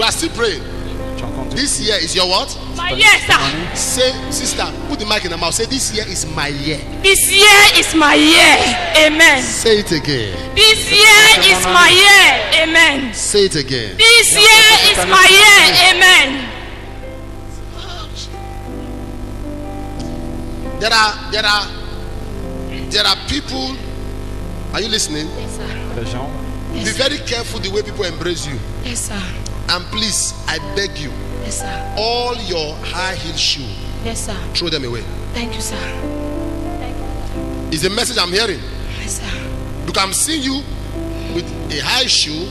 We are still praying. Tu as entendu This year is your what? My year, sir. Say, sister, put the mic in the mouth. Say, this year is my year. This year is my year. Amen. Say it again. This year is my year. Amen. Say it again. This year is my year. Amen. There are, there are, there are people. Are you listening? Yes, sir. Be very careful the way people embrace you. Yes, sir. And please, I beg you, Yes, sir. all your high heel shoe, Yes, sir. throw them away. Thank you, sir. Is the message I'm hearing. Yes, sir. Look, I'm seeing you with a high shoe,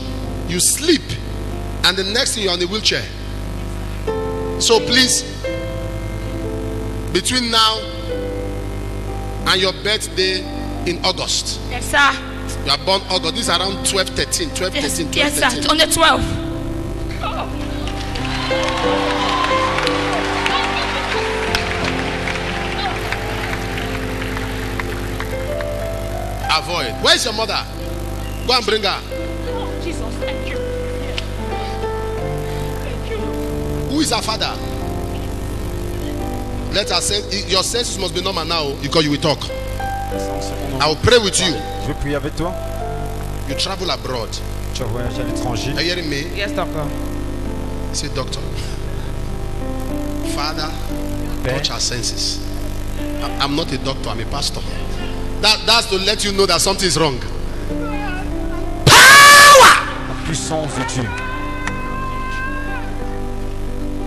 you sleep, and the next thing you're on a wheelchair. So please, between now and your birthday in August, Yes, sir. you are born August, this is around 12, 13, 12, Yes, 13, 12, yes, sir. On the 12th. Avoid. Where's your mother? Go and bring her. Oh, Jesus, thank you. Thank you. Who is her father? Let her say your senses must be normal now because you will talk. I will pray with you. Je vais prier avec toi. You travel abroad. Tu vas voyager à l'étranger. Are you hearing me? Yes, doctor. Say, doctor. Father, eh? Père, touch our senses. I- I'm not a doctor, I'm a pastor. That, that's to let you know that something is wrong. la puissance de Dieu.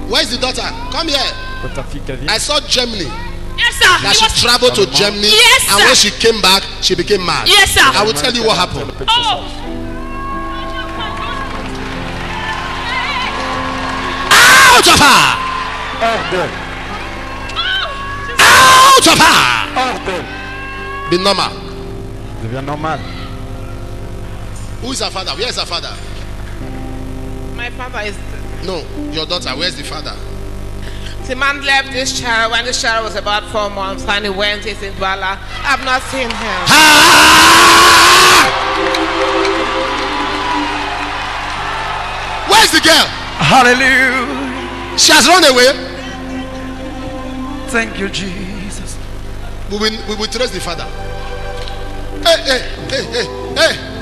Where's the daughter? Come here. Quand ta fille qu'elle vient, I saw Germany. Yes, sir. That she traveled to Germany. Yes, sir. and when she came back, she became mad. Yes, sir. I will tell you what happened. Oh, Out of her! hors Out of her! hors d'elle. Be normal. Devient normal. Who is her father? Where is her father? My father is. No, your daughter. Where's the father? The man left this child when this child was about four months and he went. He's in I've not seen him. Ah! Where's the girl? Hallelujah. She has run away. Thank you, Jesus. We will, we will trace the father. Hey, hey, hey, hey, hey.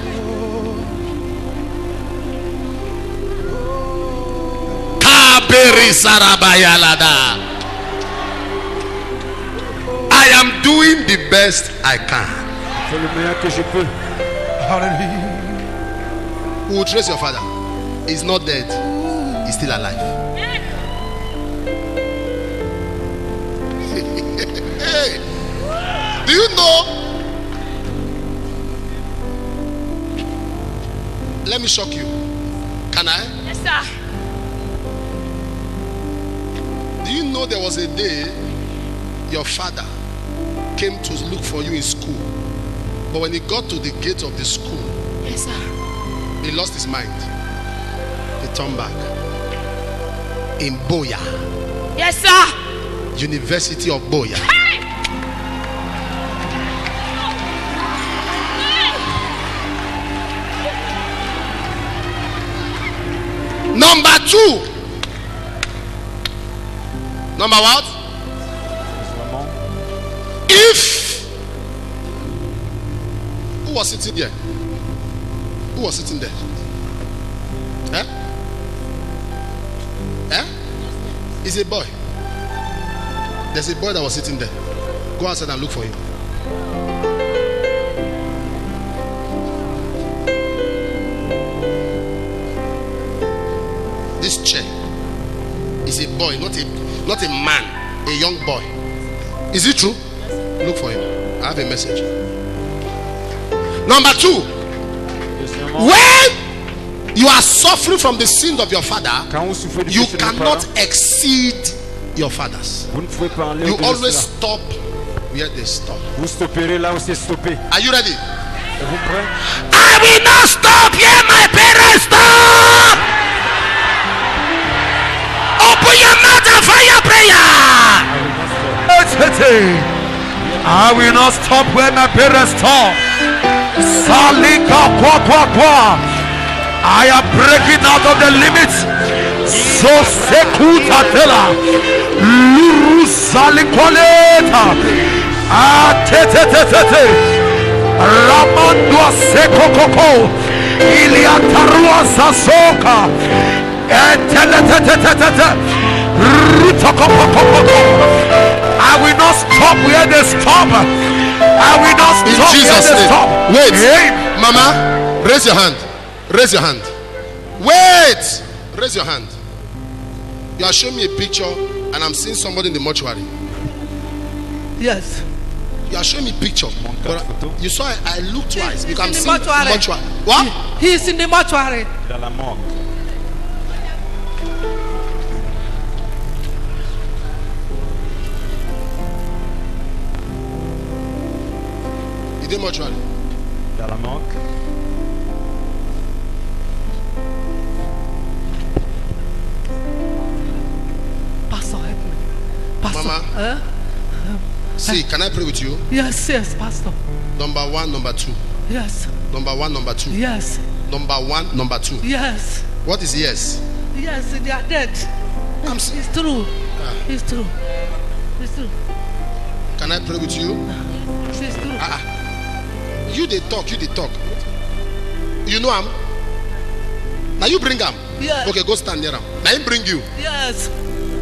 I am doing the best I can. Fais le meilleur que je peux. Hallelujah. We will trace your father. He's not dead. He's still alive. Do you know? Let me shock you. Can I? yes, sir. Do you know there was a day your father came to look for you in school? But when he got to the gate of the school, Yes, sir. he lost his mind. He turned back. In Boya, Yes, sir. University of Boya. Two. Number what? If who was sitting there? Who was sitting there? Eh? Eh? It's a boy. There's a boy that was sitting there. Go outside and look for him. A boy, not a not a man, a young boy. Is it true? Look for him. I have a message. Number two, when you are suffering from the sins of your father, quand vous souffrez du you péché de vos cannot exceed your fathers. vous ne pouvez pas aller You always stop where they stop. Vous stopperez là où c'est stoppé. Are you ready? I will not stop here, my parents stop. I will not stop where my parents stop. Salika kwa kwa kwa. I am breaking out of the limits Zosekutatela. Lurusalikoleta. Atetetetete. Ah, Ramandwa sekokoko. Iliatarua sasoka. Eteletetetetete. Eh, Rutokopokopoko. I will not stop where they stop. I will not In stop where Jesus' they name. stop. Wait. Amen. Mama, raise your hand. Raise your hand. Wait. Raise your hand. You are showing me a picture, and I'm seeing somebody in the mortuary. Yes. You are showing me picture. But I- you saw I, I looked twice. You He's can in the see mortuary. mortuary. What? He is in the mortuary. Dans la morgue. Mortuary. Dans la morgue. Pastor, help me. Pastor. Mama. Huh? See, can I pray with you? Yes, yes, Pastor. Number one, number two. Yes, Number one, number two. yes, Number one, number two. yes, What is yes? yes. They are dead. I'm s- It's true. Ah. It's true. It's true. Can I pray with you? It's true. You they talk, you they talk. You know him? Now you bring him. Yes. Okay, go stand near him. Now him bring you. Yes.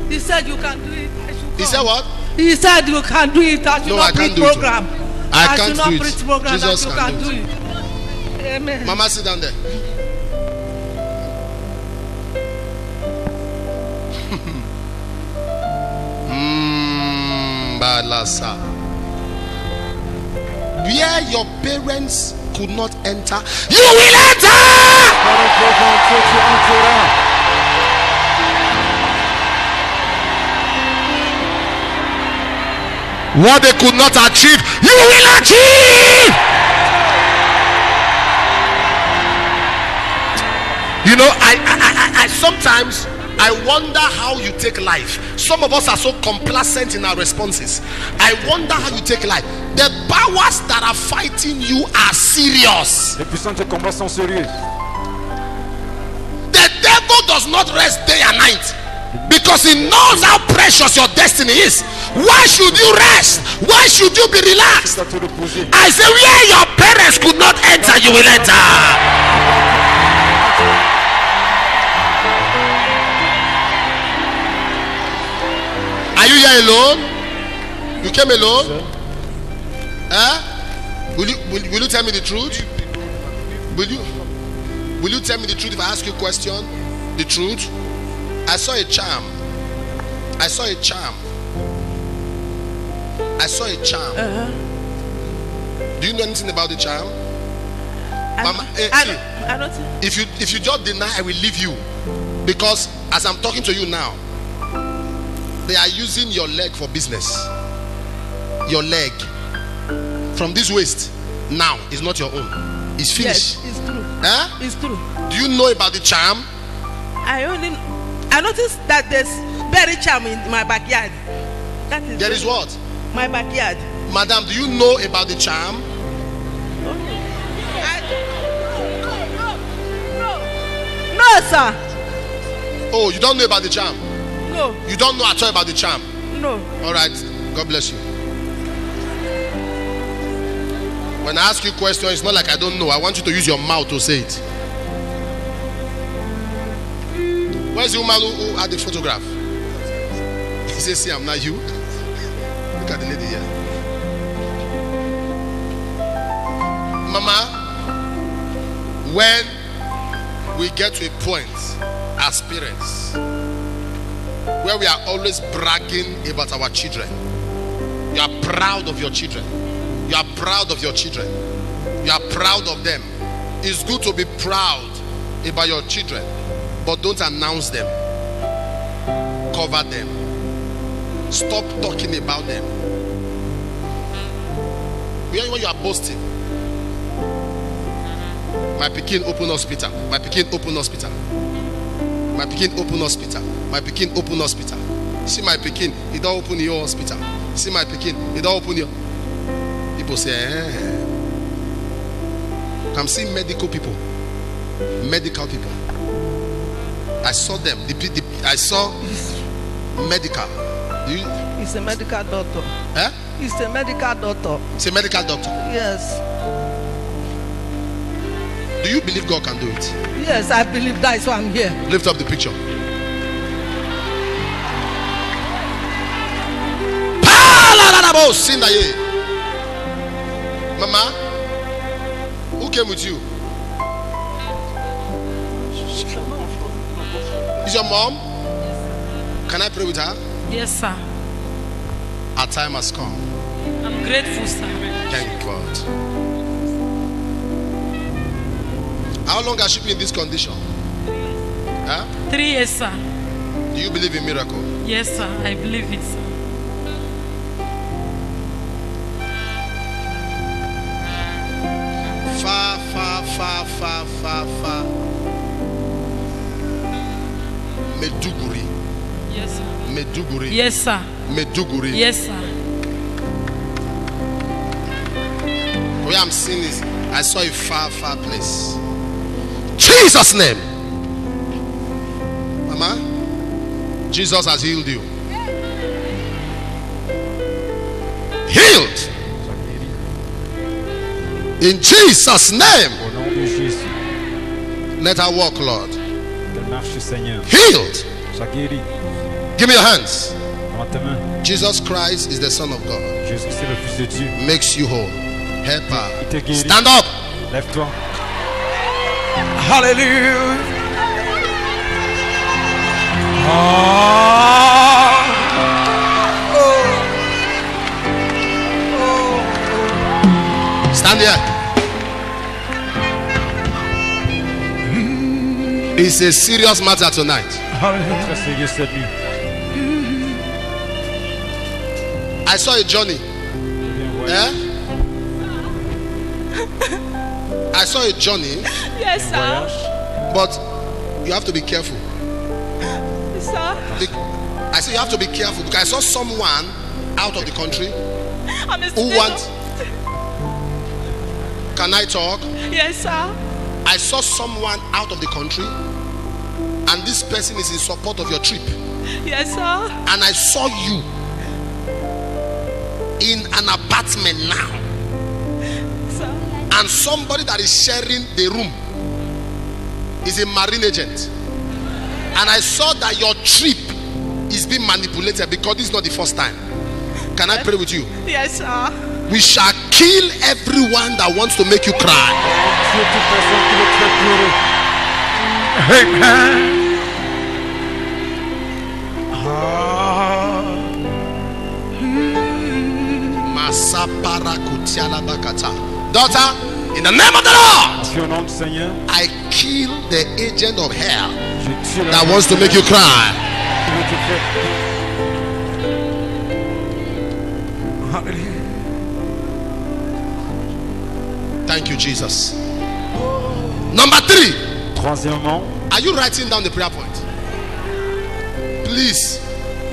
He said you can do it. I should He said what? He said you can do it. I should No, not I it. program. I I can't should not do it. program. Jesus that you can can do do it. Amen. Mama, sit down there. mm, balasa. Where your parents could not enter, you will enter. What they could not achieve, you will achieve. You know, I, I, I, I sometimes I wonder how you take life. Some of us are so complacent in our responses. I wonder how you take life. The powers that are fighting you are serious. Les puissants de combat sont sérieux. The devil does not rest day and night because he knows how precious your destiny is. Why should you rest? Why should you be relaxed? C'est à te reposer. I say, where your parents could not enter, you will enter. Are you here alone? You came alone? Huh? Will you will, will you tell me the truth? Will you will you tell me the truth if I ask you a question? The truth? I saw a charm. I saw a charm. I saw a charm. Do you know anything about the charm? Mama, eh, I see, don't, I don't. if you if you just deny, I will leave you. Because as I'm talking to you now, they are using your leg for business. Your leg from this waist now is not your own. It's finished. Yes, it's true. Huh? It's true. Do you know about the charm? I only I noticed that there's berry charm in my backyard. That is There is what? my backyard. Madam, do you know about the charm? I, no, no, sir. Oh, you don't know about the charm. No, You don't know at all about the charm. no. All right. God bless you. When I ask you questions, it's not like I don't know. I want you to use your mouth to say it. Where's the woman who, had the photograph? He says, See, I'm not you. Look at the lady here. Mama, when we get to a point as parents where we are always bragging about our children. You are proud of your children. Proud of your children. You are proud of them. It's good to be proud about your children, but don't announce them. Cover them. Stop talking about them. When you are boasting, my pikin open hospital. My pikin open hospital. My pikin open hospital. My pikin open hospital. See my pikin, he don't open your hospital. See my pikin, he don't open your. People say, eh. I'm seeing medical people. Medical people. I saw them. The, the, I saw medical. You, He's a medical doctor. eh? He's a medical doctor. It's a medical doctor. Yes. Do you believe God can do it? Yes, I believe that is why I'm here. Lift up the picture. Palarabo, Sindaye. Mama, who came with you? Is your mom? Can I pray with her? Yes, sir. Our time has come. I'm grateful, sir. Thank God. How long has she been in this condition? Huh? Three years, sir. Do you believe in miracle? Yes, sir. I believe it, sir. Far, far, far, far. Maiduguri. Yes, sir. Maiduguri. Yes, sir. Maiduguri. Yes, sir. Where I'm seeing is I saw a far, far place. Jesus' name. Mama, Jesus has healed you. Healed. In Jesus' name. Let her walk, Lord. Qu'elle marche, Seigneur. Healed. Sois. Give me your hands. Dans ta main. Jesus Christ is the Son of God. Jésus, c'est le Fils de Dieu. Makes you whole. Help her. Stand up. Lève-toi. Hallelujah. Ah. Stand here. It's a serious matter tonight. I saw a journey. Je viens voir. Eh? I saw a journey, Yes, sir. But you have to be careful. Yes, sir. I say you have to be careful because I saw someone out of the country who student. want. Can I talk? Yes, sir. I saw someone out of the country, and this person is in support of your trip. Yes, sir. And I saw you in an apartment now, Sir. and somebody that is sharing the room is a marine agent. And I saw that your trip is being manipulated because this is not the first time. Can I pray with you? Yes, sir. We shall kill everyone that wants to make you cry. Daughter, in the name of the Lord, Puis au nom du Seigneur, I kill the agent of hell je tue la that wants to make you cry. qui veut te faire Hallelujah. Thank you, Jesus. Number three, Troisièmement, are you writing down the prayer point? Please,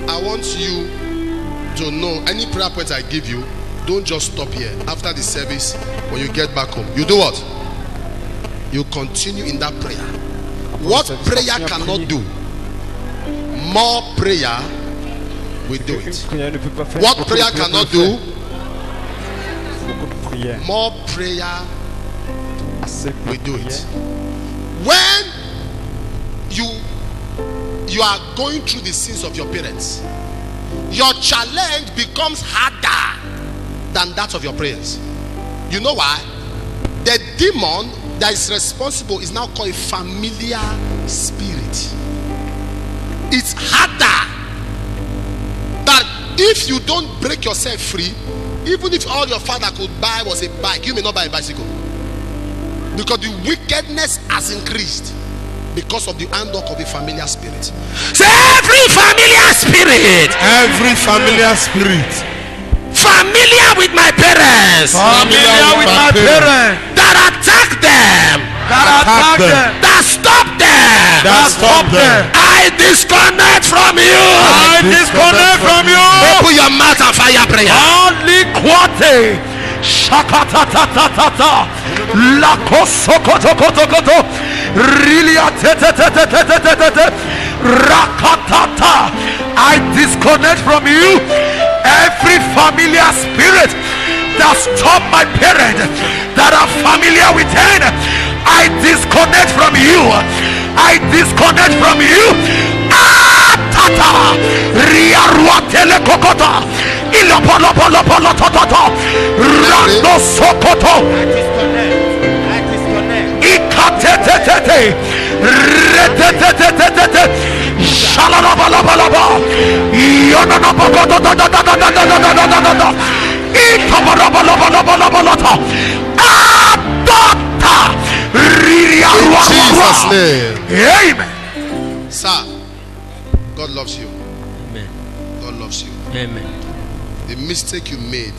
I want you to know any prayer point I give you, don't just stop here. After the service, when you get back home, you do what? You continue in that prayer. What prayer cannot do, more prayer will do it. prière ne peut pas faire. What prayer cannot do, faire. Beaucoup de prières. more prayer we do it. When you you are going through the sins of your parents, your challenge becomes harder than that of your prayers. You know why? The demon that is responsible is now called a familiar spirit. It's harder that if you don't break yourself free, even if all your father could buy was a bike, you may not buy a bicycle because the wickedness has increased because of the handwork of a familiar spirit. Say every familiar spirit, Every familiar spirit familiar with my parents, familiar with my parents that attack them, that attack them, that stop them, that stop them. I disconnect from you. I disconnect from you. Open your mouth and fire prayer. Only quate. Shakatatatata. Lakosokotokotokoto. Rilia te te te te te te te te te. Rakatata. I disconnect from you every familiar spirit that stop my parent that are familiar with him. I disconnect from you. I disconnect from you. Ah, tata. Ria rua kokota. Rando sokoto. Ikatetetete. Retetetetetete. Shalalabalabalaba. Ikabarabalabalabalabalata. In rua rua Jesus' rua. name. Amen. Sir, God loves you. Amen. God loves you. Amen. Mistake you made,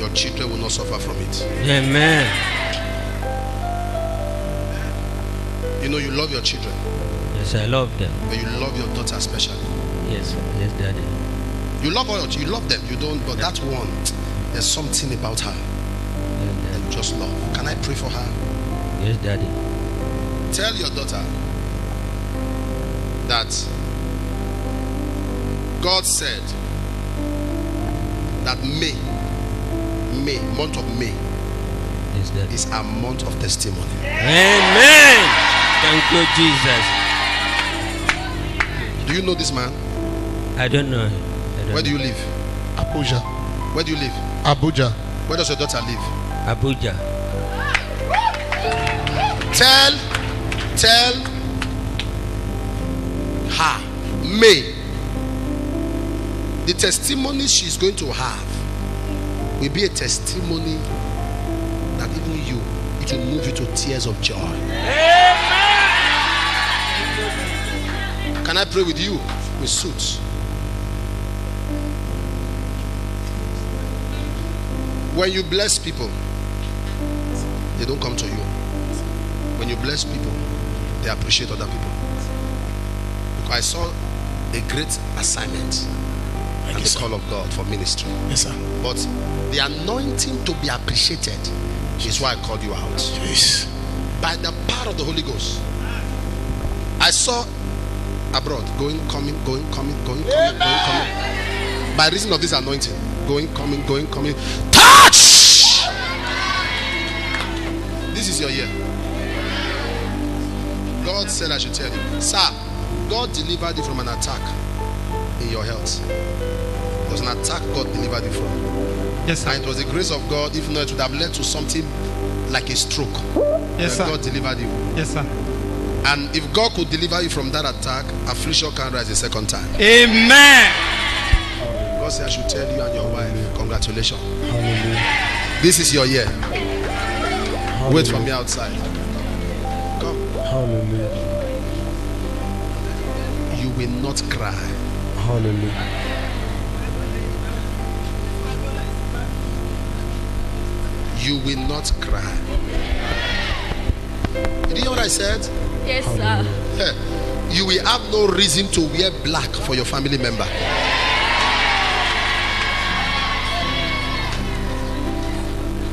your children will not suffer from it. Amen. You know, you love your children, Yes, I love them. but you love your daughter especially. Yes, yes, Daddy. You love all your you love them, you don't, but that one, there's something about her Yes, that you just love. Can I pray for her? Yes, Daddy. Tell your daughter that God said that May, May, month of May, is, Daddy. is a month of testimony. Amen. Thank you, Jesus. Do you know this man? I don't know. I don't Where do you live? Abuja. Where do you live? Abuja. Where does your daughter live? Abuja. Tell, tell her, May, the testimony she's going to have will be a testimony that even you, it will move you to tears of joy. Amen. Can I pray with you with suits? When you bless people, they don't come to you. When you bless people, they appreciate other people. Because I saw a great assignment and the call of God for ministry. Yes, sir. But the anointing to be appreciated is why I called you out. Yes. By the power of the Holy Ghost. I saw abroad going, coming, going, coming, going, coming, going, coming. By reason of this anointing, going, coming, going, coming. Touch! This is your year. God said I should tell you, sir, God delivered you from an attack in your health. It was an attack God delivered you from. Yes, sir. And it was the grace of God, if not, it would have led to something like a stroke. Yes, sir. God delivered you. Yes, sir. And if God could deliver you from that attack, affliction can rise a second time. Amen. God said, I should tell you and your wife, congratulations. Hallelujah. This is your year. Wait for me outside. Come. Hallelujah. You will not cry. Hallelujah. You will not cry. Did you hear what I said? Yes, sir. Eh, You will have no reason to wear black for your family member.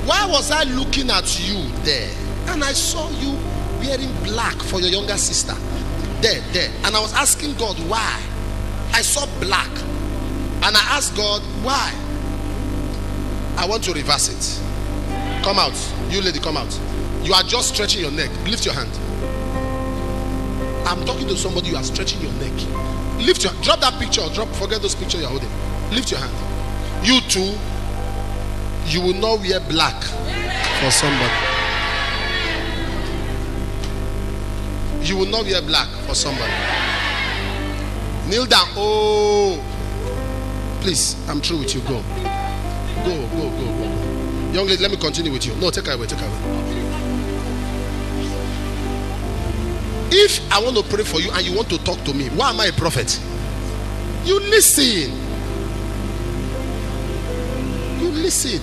Why was I looking at you there? And I saw you wearing black for your younger sister. There, there. And I was asking God why. I saw black. And I asked God why. I want to reverse it. Come out. You lady, come out. You are just stretching your neck. Lift your hand. I'm talking to somebody you are stretching your neck. Lift your drop that picture, drop forget those pictures you're holding. Lift your hand. You too, you will not wear black for somebody. You will not wear black for somebody. Kneel down. Oh, please, I'm through with you. Go. Go, go, go, go. Young lady, let me continue with you. No, take her away, take her away. If I want to pray for you and you want to talk to me, why am I a prophet? You listen. You listen.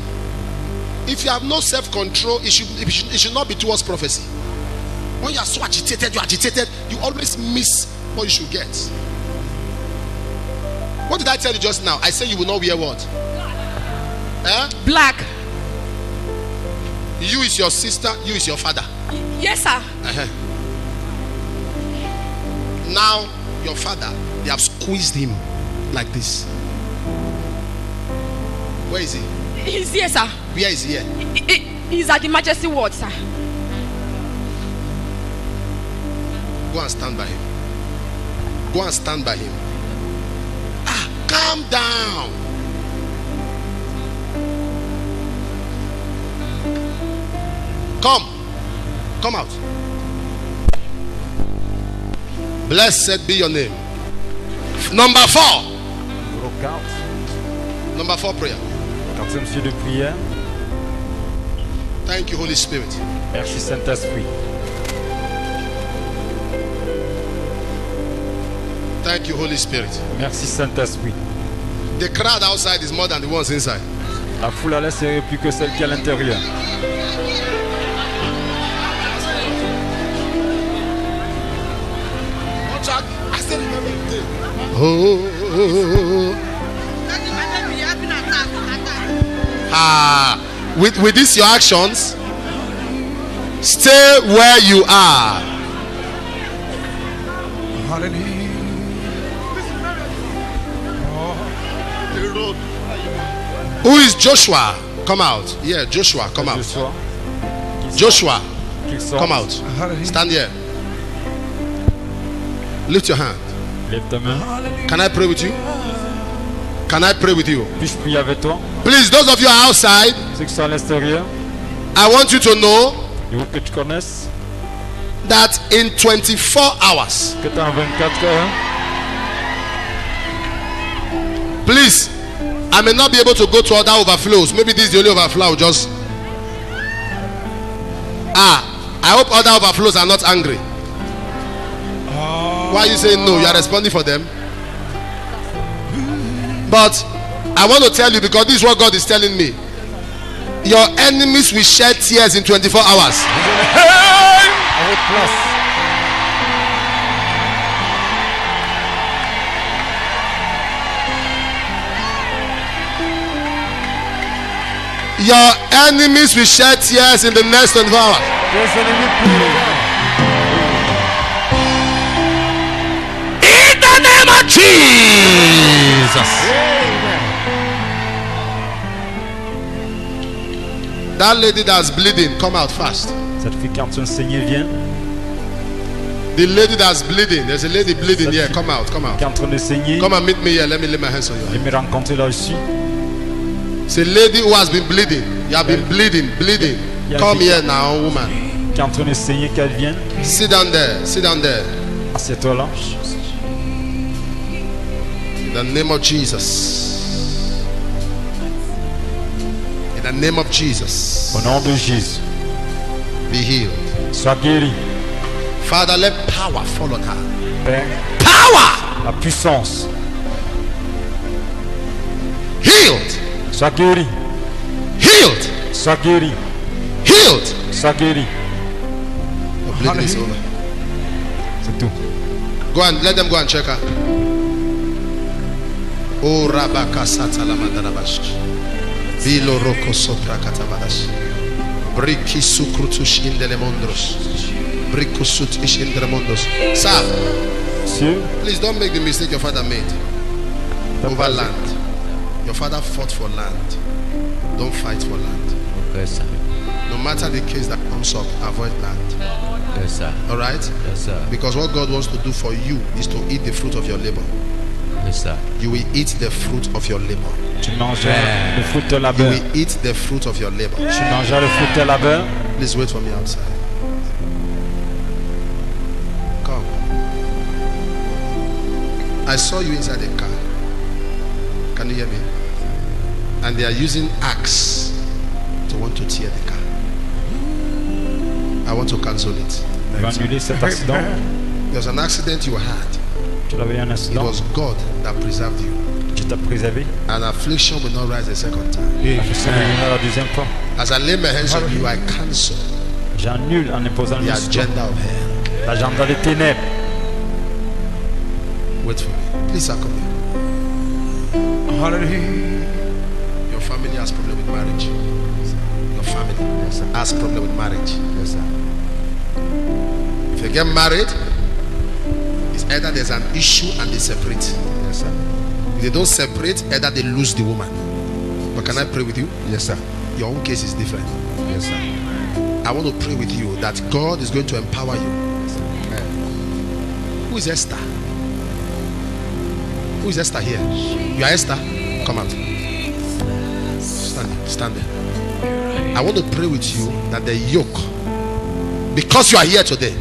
If you have no self control, it should, it, should, it should not be towards prophecy. When you are so agitated, you are agitated, you always miss what you should get. What did I tell you just now? I said you will not wear what? Eh? Black. You is your sister, you is your father. Yes, sir. Uh-huh. now your father, they have squeezed him like this. Where is he? He's here, sir. Where is he here? He- he- He's at the Majesty Ward, sir. Go and stand by him. Go and stand by him. Ah, calm down. Come. Come out. Blessed be your name. Number four. Numéro 4. Number four prayer. Quatrième sujet de prière. Thank you, Holy Spirit. Merci Saint-Esprit. Thank you, Holy Spirit. Merci Saint-Esprit. The crowd outside is more than the ones inside. La foule à l'extérieur est plus que celle qui est à l'intérieur. Ah, with with this your actions, stay where you are. Who is Joshua? Come out. Yeah, Joshua, come out. Joshua. Joshua, come out. Stand here. Lift your hand. Lève ta main. Can I pray with you? Can I pray with you? Puis-je prier avec toi Please, those of you outside, Ceux qui sont à l'extérieur, I want you to know je veux que tu connaisses that in 24 hours, que as 24 heures. please, I may not be able to go to other overflows. Maybe this is the only overflow. Just ah, I hope other overflows are not angry. Why are you saying no? You are responding for them. But I want to tell you because this is what God is telling me. Your enemies will shed tears in 24 hours. Your enemies will shed tears in the next 24 hours. The name of Jesus. That lady that's bleeding, come out fast. Cette fille qui est en train de saigner vient. The lady that's bleeding, there's a lady bleeding here. Come out, come out. Qui est en train de saigner. Come and meet me here. Let me lay my hands on you. Je me rencontrer là aussi. It's a lady who has been bleeding. You have been bleeding, bleeding. Come here now, woman. Qui est en train de saigner qu'elle vienne. Sit down there. Sit down there. Assieds-toi là. In the name of Jesus. In the name of Jesus. Au nom de Jésus. Be healed. Sois guéri. Father, let power fall on her. Eh? Père, Power! la puissance. Healed! Sois guéri. Healed! Sois guéri. Healed! Sois guéri. Is over. C'est tout. Go and let them go and check her. Oh, Rabaka Satalamandarabash. Vilo Roko Sopra Katabadash. Briki Sukrutush in the Lemondros. Brikusut ish in the Sir, Monsieur, please don't make the mistake your father made over land. Your father fought for land. Don't fight for land. Yes, sir. No matter the case that comes up, avoid land. Yes, sir. All right? Yes, sir. Because what God wants to do for you is to eat the fruit of your labor. Yes, sir. You will eat the fruit of your labor. tu mangeras le fruit de You labeur. will eat the fruit of your labor. Tu mangeras le fruit de labeur. Please wait for me outside. Come. I saw you inside the car. Can you hear me? And they are using axe to want to tear the car. I want to cancel it. Je vais annuler cet accident. There's an accident you had. Tu avais eu un It was God that preserved you. Tu t'as préservé. An affliction will not rise a second time. La deuxième fois. As I lay my hands on you, I cancel J'annule en imposant the agenda of hell. l'agenda des ténèbres. Wait for me. Please, come here. Your family has problem with marriage. Your family has problem with marriage. Yes, sir. If you get married, Either there's an issue and they separate. Yes, sir. If they don't separate, either they lose the woman. But can I pray with you? Yes, sir. Your own case is different. Yes, sir. I want to pray with you that God is going to empower you. Who is Esther? Who is Esther here? You are Esther? Come out. Stand. Stand there. I want to pray with you that the yoke, because you are here today,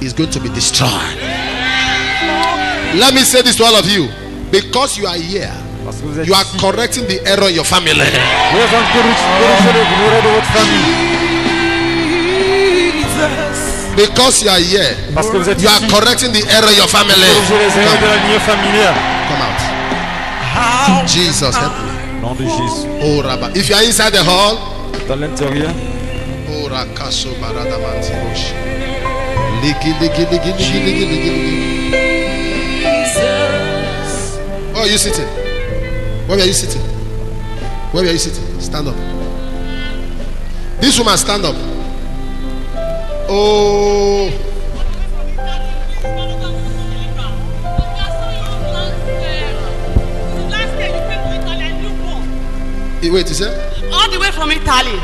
is going to be destroyed. Let me say this to all of you. Because you are here, Parce que vous êtes you are correcting the error in your family. Vous êtes en train de corriger l'erreur de votre famille. Because you are here, Parce que vous êtes you are correcting the error in your family. Corrigez les erreurs de Come, la lignée familiale. come out. Jesus, help me. Nom de Jésus. Oh, Rabba. If you are inside the hall, Dans l'intérieur, oh, Rakaso Baradamanti Roshi. Ligi, ligi, ligi, ligi, ligi, ligi, ligi. Where are you sitting? Where are you sitting? Where are you sitting? Stand up. This woman, stand up. Oh, wait, is it? All the way from Italy.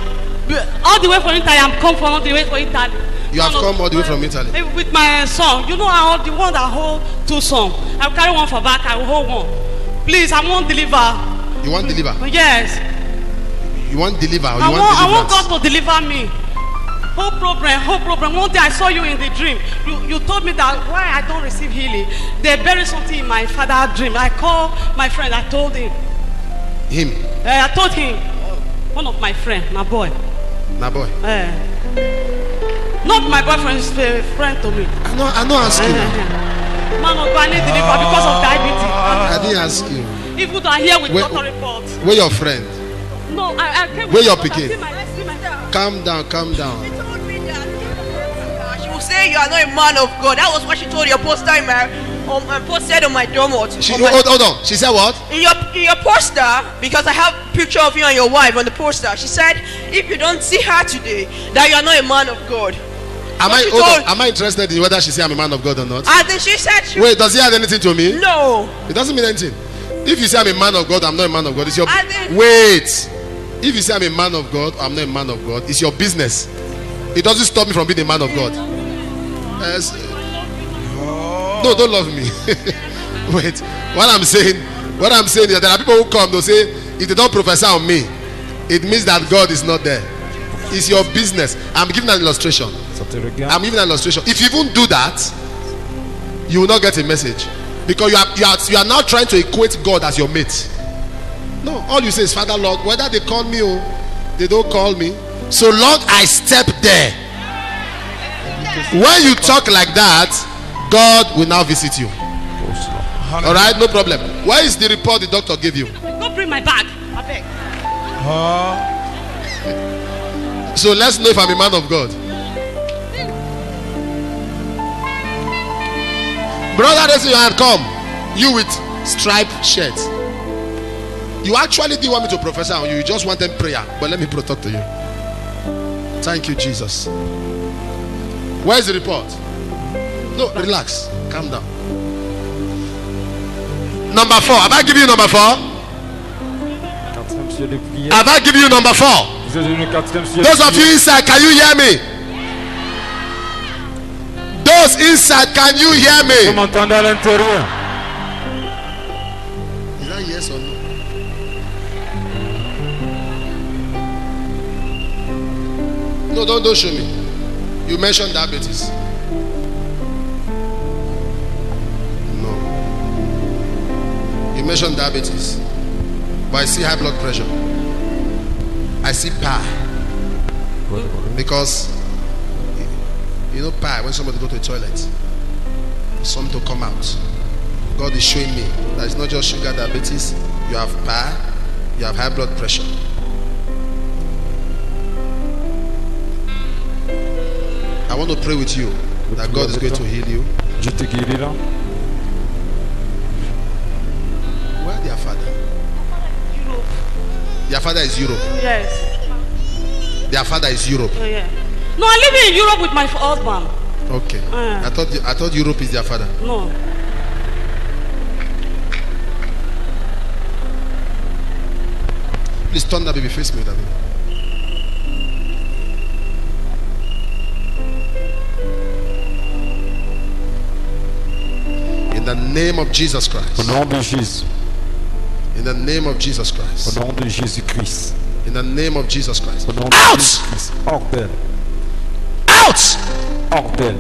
All the way from Italy. I'm come from all the way from Italy. You have come all the way from Italy. eh, With my son. You know I hold the one that hold two sons. I will carry one for back. I will hold one. Please, I won't deliver. You want deliver? Yes. You want deliver? Or you I want want, I want? God to deliver me. Whole problem, whole problem. One day I saw you in the dream. You, you told me that why I don't receive healing. They buried something in my father's dream. I called my friend. I told him. Him, Eh, I told him. One of my friend, my boy. na boy. Eh. Not my boyfriend's uh, friend to me. I know, I know. Ask you. Eh, Man of God, I need deliver because of diabetes. I didn't ask you. Even though I hear with Wait. doctor report. Where your friend? No, I, I came Where your doctor. pikin? See my- see my- Calm down, calm down. She will say you are not a man of God. That was what she told your poster in my um, uh, posted on my doormat. She, On my- hold, hold on. She said what? in your in your poster because I have picture of you and your wife on the poster. She said if you don't see her today, that you are not a man of God. Am I? Hold on. Am I interested in whether she say I'm a man of God or not? And then she said she, Wait, does he have anything to me? no. It doesn't mean anything. If you say I'm a man of God, I'm not a man of God. It's your wait. If you say I'm a man of God, I'm not a man of God. It's your business. It doesn't stop me from being a man of God. Yes. No, don't love me. wait. What I'm saying, what I'm saying is that there are people who come. They'll say if they don't prophesy on me, it means that God is not there. It's your business. I'm giving an illustration. Ça te regarde. I'm giving an illustration. If you even do that, you will not get a message because you are you are you are now trying to equate God as your mate. No, all you say is Father Lord. Whether they call me or they don't call me, so long I step there. When you talk like that, God will now visit you. All right, no problem. Where is the report the doctor gave you? Go bring my bag. I beg. So let's know if I'm a man of God. Brother, raise your hand. Come. You with striped shirt. You actually didn't want me to profess on you. You just wanted prayer. But let me protect to you. Thank you, Jesus. Where is the report? No, relax. Calm down. Number four. Have I given you number four? Quatrième sujet de prière. Have I given you number four? Vous êtes devenu quatrième sujet Those of you inside, can you hear me? Those inside, can you hear Vous me? m'entendez à l'intérieur. Is that yes or no? No, don't, don't show me. You mentioned diabetes. No. You mentioned diabetes. But I see high blood pressure. I see pie. Because you know pie when somebody go to the toilet, something to come out. God is showing me that it's not just sugar diabetes, you have pie, you have high blood pressure. I want to pray with you that God is going to heal you. Je te guérirai. Where their father? Their father is Europe. Yes. Their father is Europe. Oh, yeah. No, I live in Europe with my husband. Okay. Uh. I thought I thought Europe is their father. No. Please turn that baby. Face me that baby. In the name of Jesus Au Christ. nom de Jésus. In the name of Jesus Au Christ. nom de Jésus-Christ. In the name of Jesus Christ. Au nom de Out! Jésus-Christ. Hors d'elle. Out! Hors.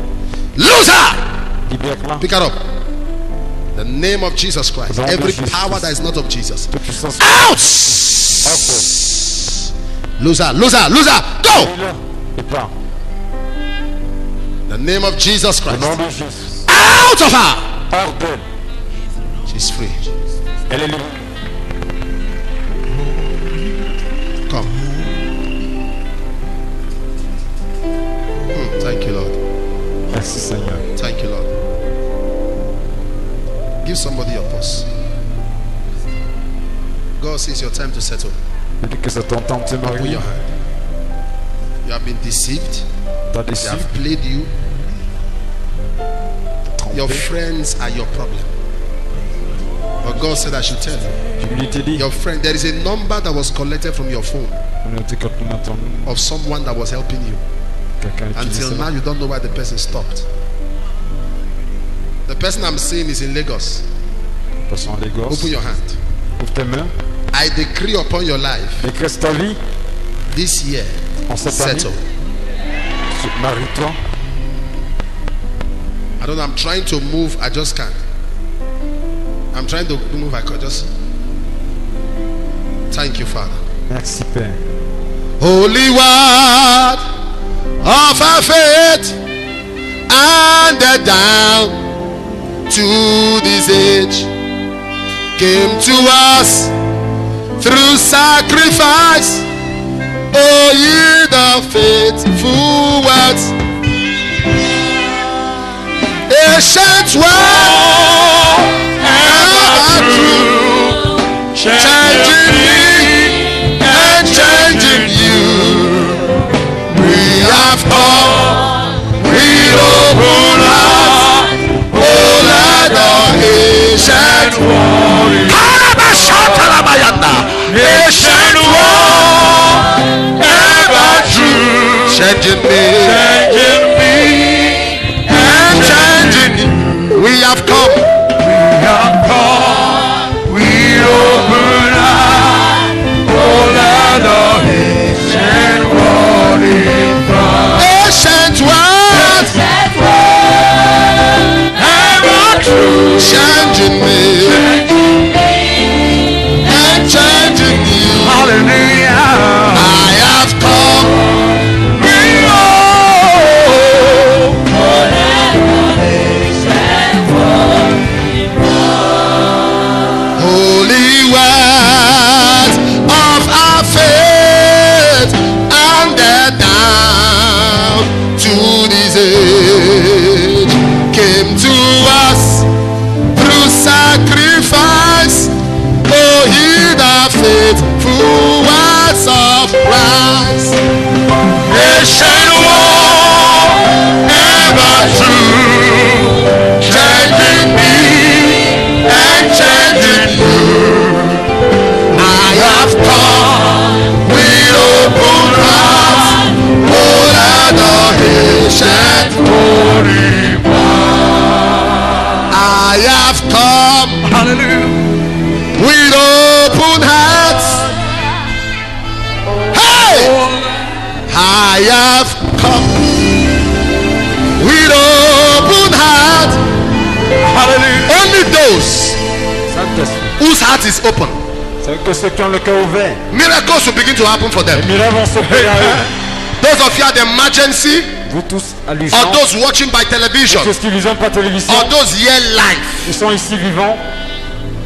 Loser! Pick her up. The name of Jesus Christ. Every power that is not of Jesus. Out! Loser, loser, loser. Go! d'elle. Et pas. The name of Jesus Christ. Out of her. She's free. Merci Seigneur. Thank you, Lord. Give somebody your purse. God says your time to settle. Il dit que c'est ton temps de te marier. your hand. You have been deceived. T'as They have played you. Your friends are your problem. But God said I should tell you. Your friend, there is a number that was collected from your phone On a dit quand on entend of someone that was helping you. Until now, you don't know why the person stopped. The person I'm seeing is in Lagos. Lagos. Open your hand. Ouvre tes mains. I decree upon your life Décrète ta vie. this year, En cette année. settle. I don't know. I'm trying to move. I just can't. I'm trying to move. I could just. Thank you, Father. Merci Père. Holy word of our faith, and down to this age came to us through sacrifice. Oh, ye the faithful words, ancient word, ever true, ancient one. Ancient one, ever true, changing me, changing ouvert. miracles will begin to happen for them. Les miracles vont se faire à eux. Those of you at the emergency, or those watching by television, Ceux qui télévision. or those here live, Ils sont ici vivants.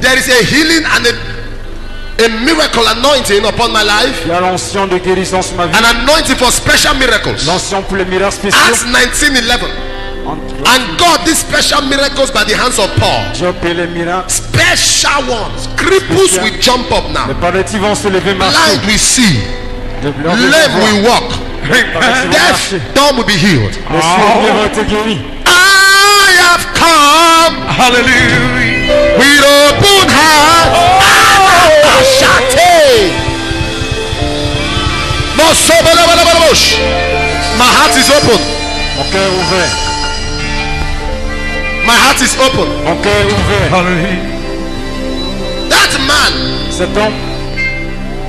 there is a healing and a, a miracle anointing upon my life, Il y a de guérison sur ma vie. an anointing for special miracles. Pour les miracles spéciaux. Acts 19 11. And God did special miracles by the hands of Paul. J'ai opéré les miracles. Special ones. Cripples will jump up now. paralytiques vont se lever marcher. Blind will see. Les Lame will walk. Deaf, dumb ah. will be healed. Les sourds vont être guéris. I have come. Hallelujah. With open heart. Oh. Ashate. Mosobelebelebelebush. My heart is open. Mon cœur est ouvert. My heart is open. Mon cœur Cet homme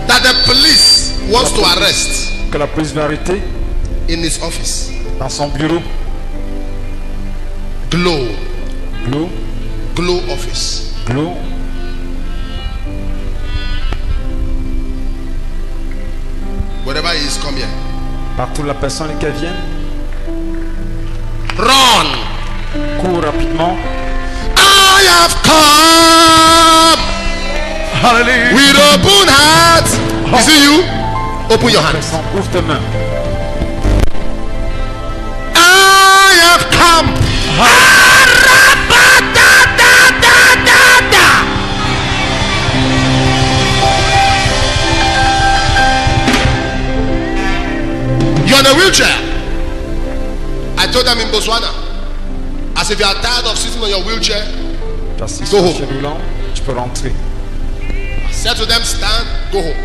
that the police wants to arrest que la police veut arrêter in his office. dans son bureau. Glow. Glow. Glow office. Glow. Is come here. Partout la personne qui vient. Run. Cours rapidement. I have come. Hallelujah. With open heart. Is it you? Open your hands. Ouvre tes mains. I have come. You're in a wheelchair. I told them in Botswana. As if you are tired of sitting on your wheelchair, Go home. tu peux rentrer. Said to them, stand, go home.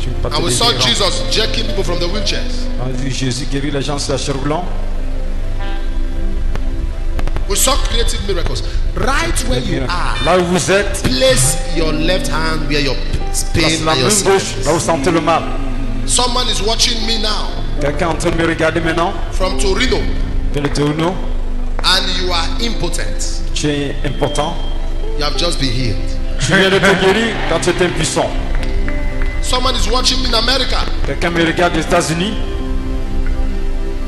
Tu ne peux pas te And we saw. Jesus jerking people from the wheelchairs. On a vu Jésus guérir les gens sur la roulante. We saw creative miracles. Right where you are, Là où vous êtes, place your left hand where your pain la main your gauche, là où vous sentez le mal. Someone is watching me now Quelqu'un est en train de me regarder maintenant, from Torino de l'Etourneau, and you are impotent. tu es important. You have just been healed. Tu viens de te guérir quand tu étais impuissant. Someone is watching me in America. Quelqu'un me regarde des États-Unis,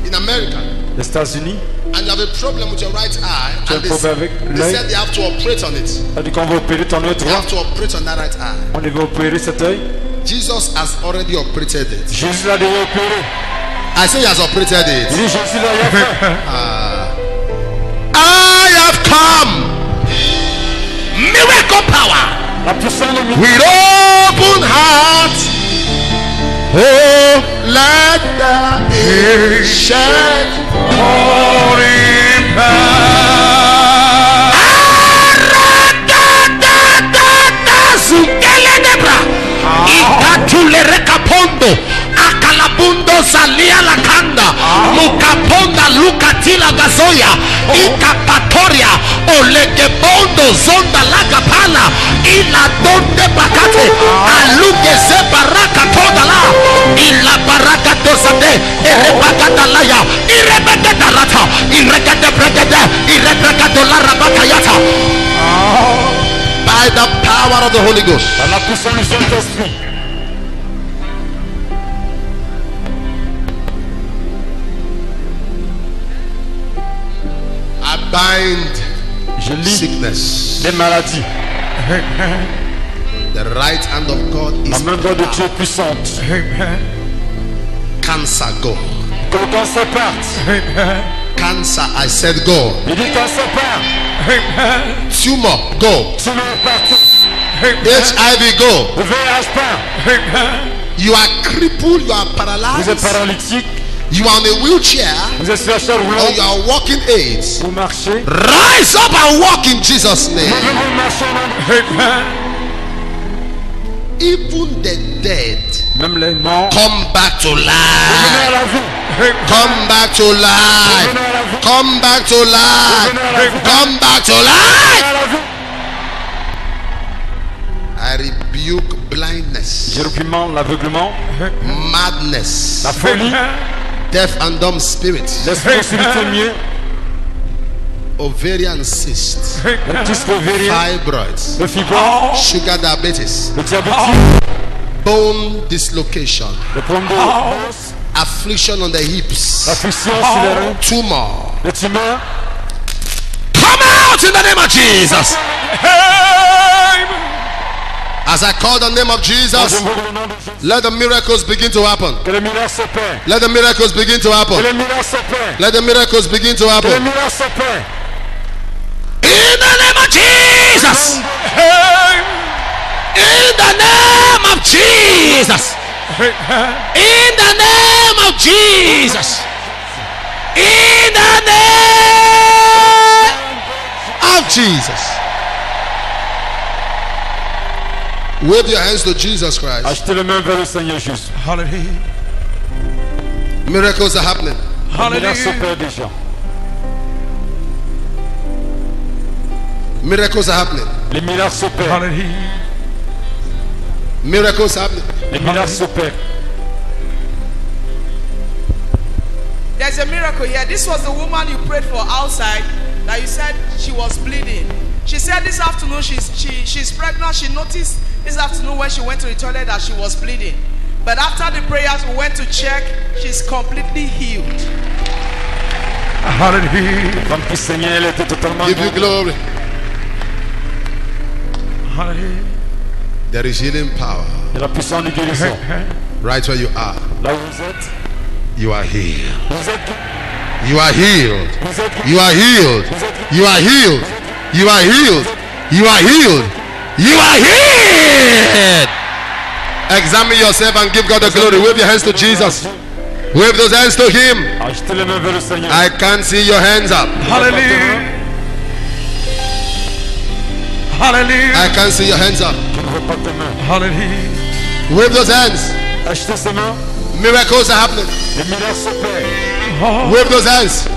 In America. les États-Unis, And you have a problem with your right eye. Tu as un problème avec they l'œil? said they have to operate on it. dit qu'on va opérer ton œil They droit. have to operate on that right eye. On devait opérer cet œil. Jesus has already operated it. Jésus l'a déjà opéré. I say he has operated Il it. dit Jésus l'a déjà fait. I have come. Miracle power. With open heart. Oh, let the shed Ikatulerekapondo. Akalabundo zalia lakanda. Mukaponda lukatila gazoya. Ikapatoria zonda lagapala ila donde bakate alugeze baraka todala ila baraka dosade erebakatalaya irebregadolarabakayata by the power of the Holy Ghost Par la puissance du Saint-Esprit. I bind Je lis sickness les maladies. the right hand of God is La main droite de Dieu est puissante. cancer go Que le cancer parte. cancer I said go Il dit cancer part. tumor go Tumeur est parti. HIV go VIH part. you are crippled you are Vous êtes paralyzed paralytique. You are on a wheelchair Vous êtes sur la or you are walking aids Vous marchez. rise up and walk in Jesus name even the dead Même les morts. come back to life à la vie. come back to life Venez à la vie. come back to life Venez à la vie. come back to life. I rebuke blindness Je l'aveuglement, madness la folie, deaf and dumb spirit l'esprit ovarian cyst le disque ovérien, fibroids le sugar diabetes le bone dislocation le problème de affliction on the hips la friction sur les reins, tumor le tumeur. come out in the name of Jesus as I call the name of Jesus invoque le nom de Jésus. let the miracles begin to happen Que le miracle s'opère. let the miracles begin to happen le miracle s'opère. let the miracles begin to happen in the name of Jesus in the name of Jesus In the name of Jesus. In the name of Jesus. Wave your hands to Jesus Christ. Achetez les mains vers le Seigneur Jésus. Hallelujah. Miracles are happening. Les miracles Hallelujah. s'opèrent déjà. Miracles are happening. Les miracles s'opèrent. Hallelujah. Miracles are happening. Les miracles s'opèrent. There's a miracle here. This was the woman you prayed for outside that you said she was bleeding. She said this afternoon she's she, she's pregnant. She noticed this afternoon when she went to the toilet that she was bleeding. But after the prayers, we went to check. She's completely healed. Hallelujah. Femme qui saignait, elle était totalement Give you glory. Hallelujah. There is healing power Et la puissance de guérison. right where you are. Là où vous You are healed. vous êtes guéris. You are healed. Vous êtes guéris. You are healed. You are healed. You are healed. You are healed. You are healed. Examine yourself and give God the glory. Wave your hands to Jesus. Wave those hands to Him. Achetez les mains vers le I can't see your hands up. Hallelujah. Hallelujah. I can't see your hands up. Je ne vois pas tes mains. Hallelujah. Wave those hands. Miracles are happening. Les miracles s'opèrent. Oh, Wave those hands.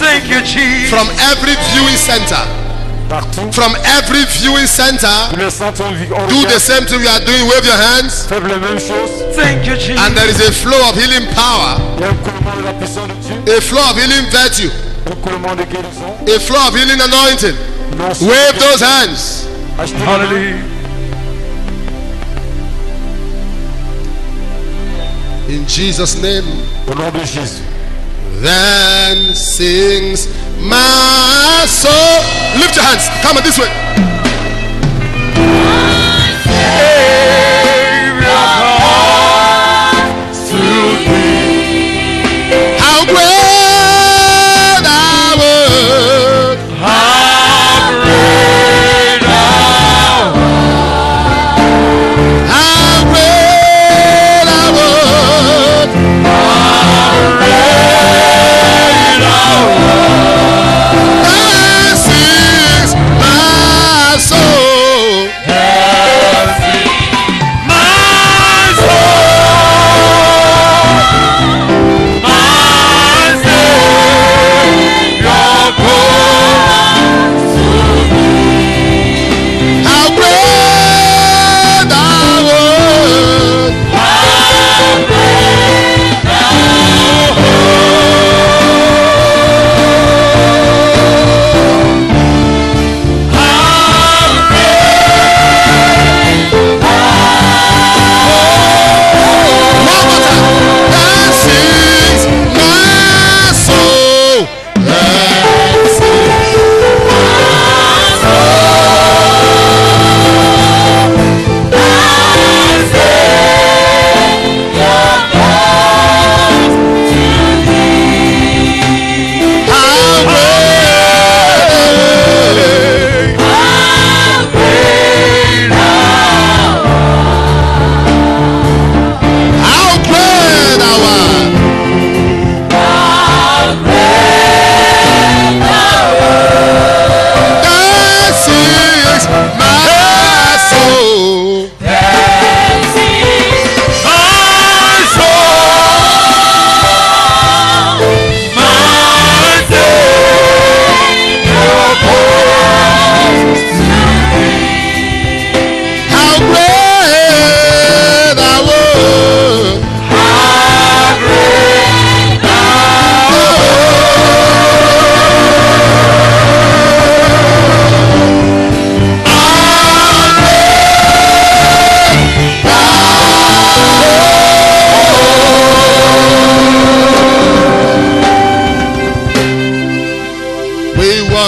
Thank you, Jesus. From every viewing center. Partout. From every viewing center. Tous les centres on vit- on Do the same thing we are doing. Wave your hands. Faites la même chose. Thank you, Jesus. And there is a flow of healing power. Il y a un coulement de la puissance de Dieu. A flow of healing virtue. Un coulement de guérison. A flow of healing anointing. Wave those hands. Achetez les mains. Hallelujah. In Jesus' name. Au nom de Jésus. Then sings my soul. Lift your hands. Come on this way. How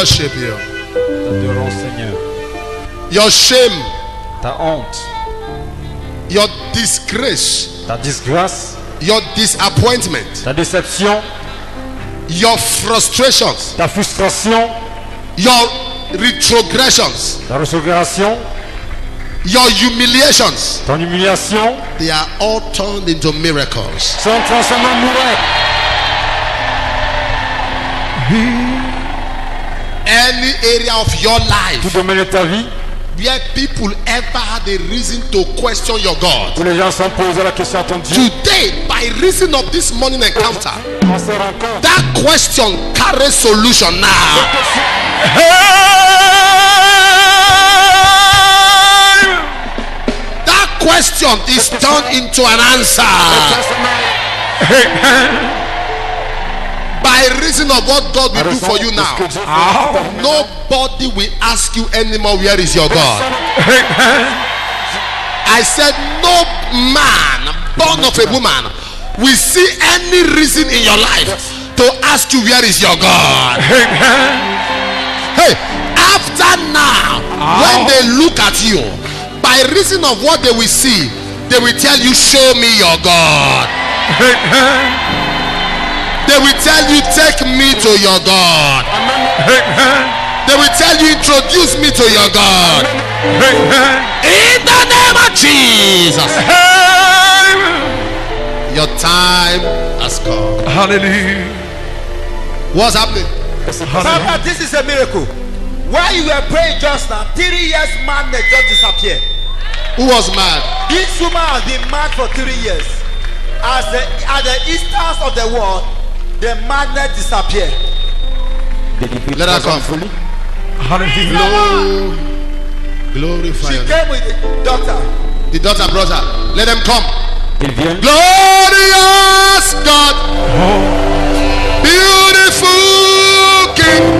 worship you. T'adorons Seigneur. Your shame, Ta honte, your disgrace, ta disgrâce, your disappointment, ta déception, your frustrations, ta frustration, your retrogressions, ta Your humiliations, Ton humiliation. They are all turned into miracles. sont en. Any area of your Tout life domaine de ta vie, where people ever had a reason to question your God. où les gens la question à ton Dieu, Today, by reason of this morning encounter, on se that question carries solution now. That question is turned into an answer. By reason of what God will do for you now, nobody will ask you anymore, Where is your God? I said, No man born of a woman will see any reason in your life to ask you, Where is your God? Hey, after now, when they look at you, by reason of what they will see, they will tell you, Show me your God. They will tell you, Take me to your God. Amen. They will tell you, Introduce me to your God. Amen. In the name of Jesus. Your time has come. Hallelujah. What's happening? Papa, this is a miracle. While you were praying just now, three years madness just disappeared. Who was mad? This woman has been mad for three years. As the, at the eastern of the world, the madness disappeared. Let her come. Hallelujah. Glorify She your name. came with the daughter. The daughter brought her. Let them come. Glorious God. Oh. Beautiful King.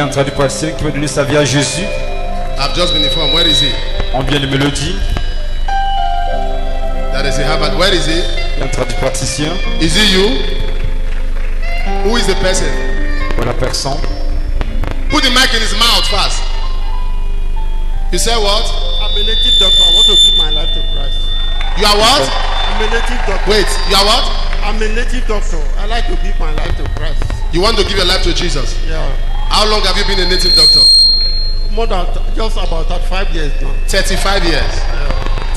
Qui est en train de passer, qui veut donner sa vie à Jésus. I've just been informed. Where is he? On vient de me le dire. That is a herbalist. Where is he? Il est en train de. Is it you? Who is the person? Pour la personne. Put the mic in his mouth fast. You say what? I'm a native doctor. I want to give my life to Christ. You are what? I'm a native doctor. Wait, you are what? I'm a native doctor. I like to give my life to Christ. You want to give your life to Jesus? Yeah. How long have you been a native doctor? More than just about 35 years now. 35 years.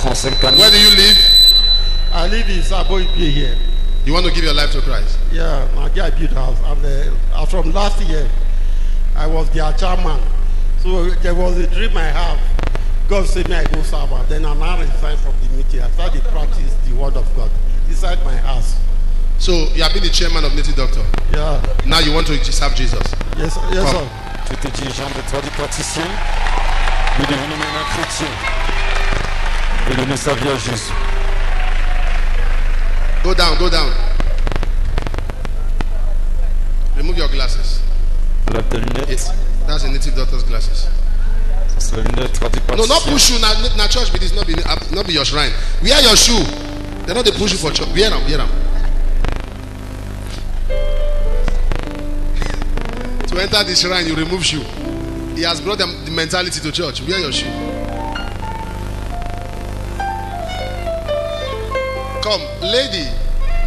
Where do you live? I live in Sabo Ipe here. You want to give your life to Christ? Yeah, my guy built house. And uh, from last year, I was their chairman. So there was a dream I have. God said me I go serve. and Then I now resign from the meeting. I started to practice the word of God inside my house. So you have been the chairman of native doctor. Yeah. Now you want to serve Jesus. Yes, yes, sir. Tu étais dirigeant de toi du praticien, il est devenu maintenant chrétien. Il est devenu servir à Jésus. Go down, go down. Remove your glasses. Lève tes lunettes. That's a native daughter's glasses. C'est les lunettes No, not push you. Now, now church be this, not be, not be your shrine. Wear your shoe. They're not they push you for church. Wear them, wear them. To enter the shrine, you remove shoe. He has brought them the mentality to church. Wear your shoe. Come, lady,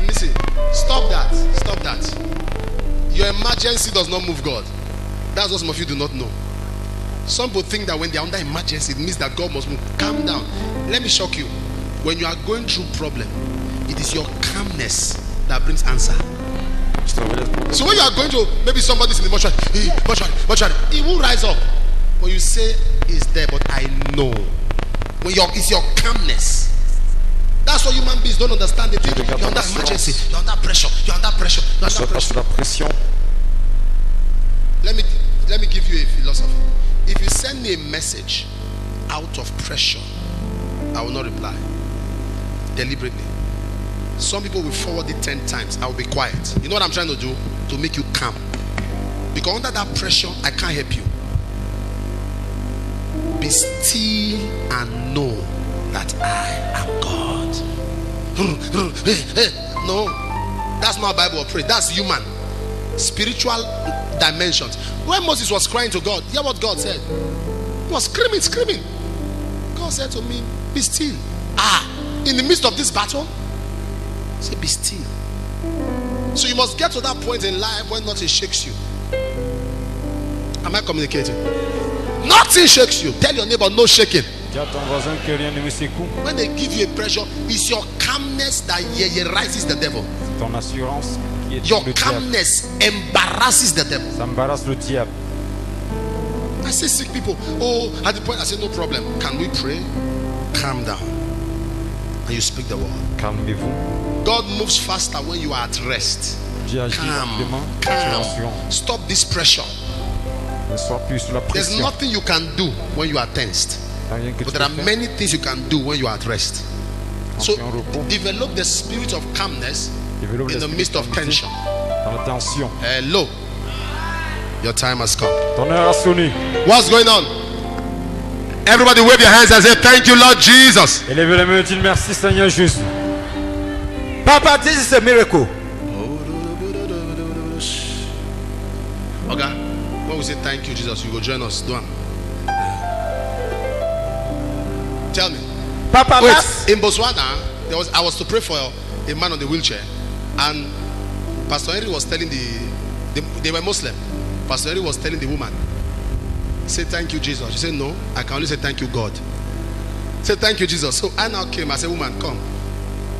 listen. Stop that. Stop that. Your emergency does not move God. That's what some of you do not know. Some people think that when they are under emergency, it means that God must move. Calm down. Let me shock you. When you are going through problem, it is your calmness that brings answer. So when you are going to maybe somebody's in the mortuary, hey, mortuary, mortuary, he will rise up. But you say it's there, but I know. When you're, it's your calmness. That's what human beings don't understand. They think you're under emergency, you're under pressure, you're under pressure, you're under pas pressure. sous pression. Let me let me give you a philosophy. If you send me a message out of pressure, I will not reply deliberately. Some people will forward it 10 times. I will be quiet. You know what I'm trying to do? To make you calm. Because under that pressure, I can't help you. Be still and know that I am God. no, that's not Bible pray. That's human spiritual dimensions. When Moses was crying to God, hear what God said. He was screaming, screaming. God said to me, Be still. Ah, in the midst of this battle, say, Be still. So you must get to that point in life when nothing shakes you. Am I communicating? Nothing shakes you. Tell your neighbor, no shaking. Dis à ton voisin que rien ne me secoue. When they give you a pressure, it's your calmness that ye- ye rises the devil. Ton assurance qui est Your calmness embarrasses the devil. Ça embarrasse le diable. I see sick people. Oh, at the point I say, no problem. Can we pray? Calm down. And you speak the word. Calmez-vous. God moves faster when you are at rest. Dieu agit Calm. rapidement. Tu es en Calm. Stop this pressure. Ne sois plus sous la There's nothing you can do when you are tensed. T'as rien que But there are faire. many things you can do when you are at rest. Quand So tu es en repos, develop the spirit of calmness développe in the midst of tension. Dans la tension. Hello. Your time has come. Ton heure a sonné. What's going on? Everybody wave your hands and say, Thank you, Lord Jesus. Élevez les mains et dites merci Seigneur Jésus. Papa, this is a miracle. Okay. When we say thank you, Jesus, you go join us. Do am. Tell me. Papa, Wait, last- in Botswana, there was I was to pray for a man on the wheelchair, and Pastor Henry was telling the they, they were Muslim. Pastor Henry was telling the woman, "Say thank you, Jesus." She said, "No, I can only say thank you, God." Say thank you, Jesus. So I now came. I said, "Woman, come.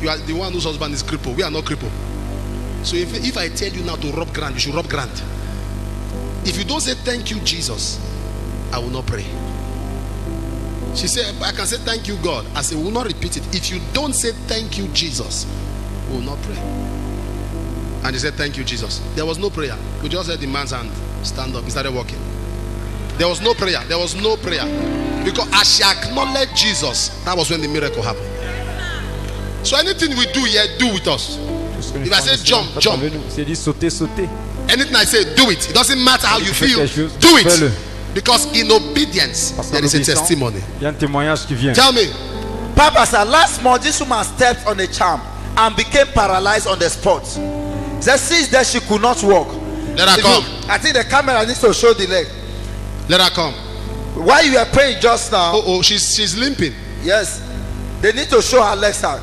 You are the one whose husband is crippled. We are not crippled. So if if I tell you now to rob grant, you should rob grant. If you don't say thank you, Jesus, I will not pray." She said, I can say thank you, God. I said, we will not repeat it. If you don't say thank you, Jesus, we will not pray. And he said, Thank you, Jesus. There was no prayer. We just heard the man's hand stand up. He started walking. There was no prayer. There was no prayer. Because as she acknowledged Jesus, that was when the miracle happened. So anything we do here, do with us. If I say jump, jump. Dit sauter, sauter. Anything I say, do it. It doesn't matter how you feel. Do it. Because in obedience, Parce there qu'en is a testimony. Il y a un témoignage qui vient. Tell me. Papa, sir, last month this woman stepped on a charm and became paralyzed on the spot. That since then she could not walk. Let her come. I think the camera needs to show the leg. Let her come. While you are praying just now, Oh, oh, she's she's limping. yes, They need to show her legs out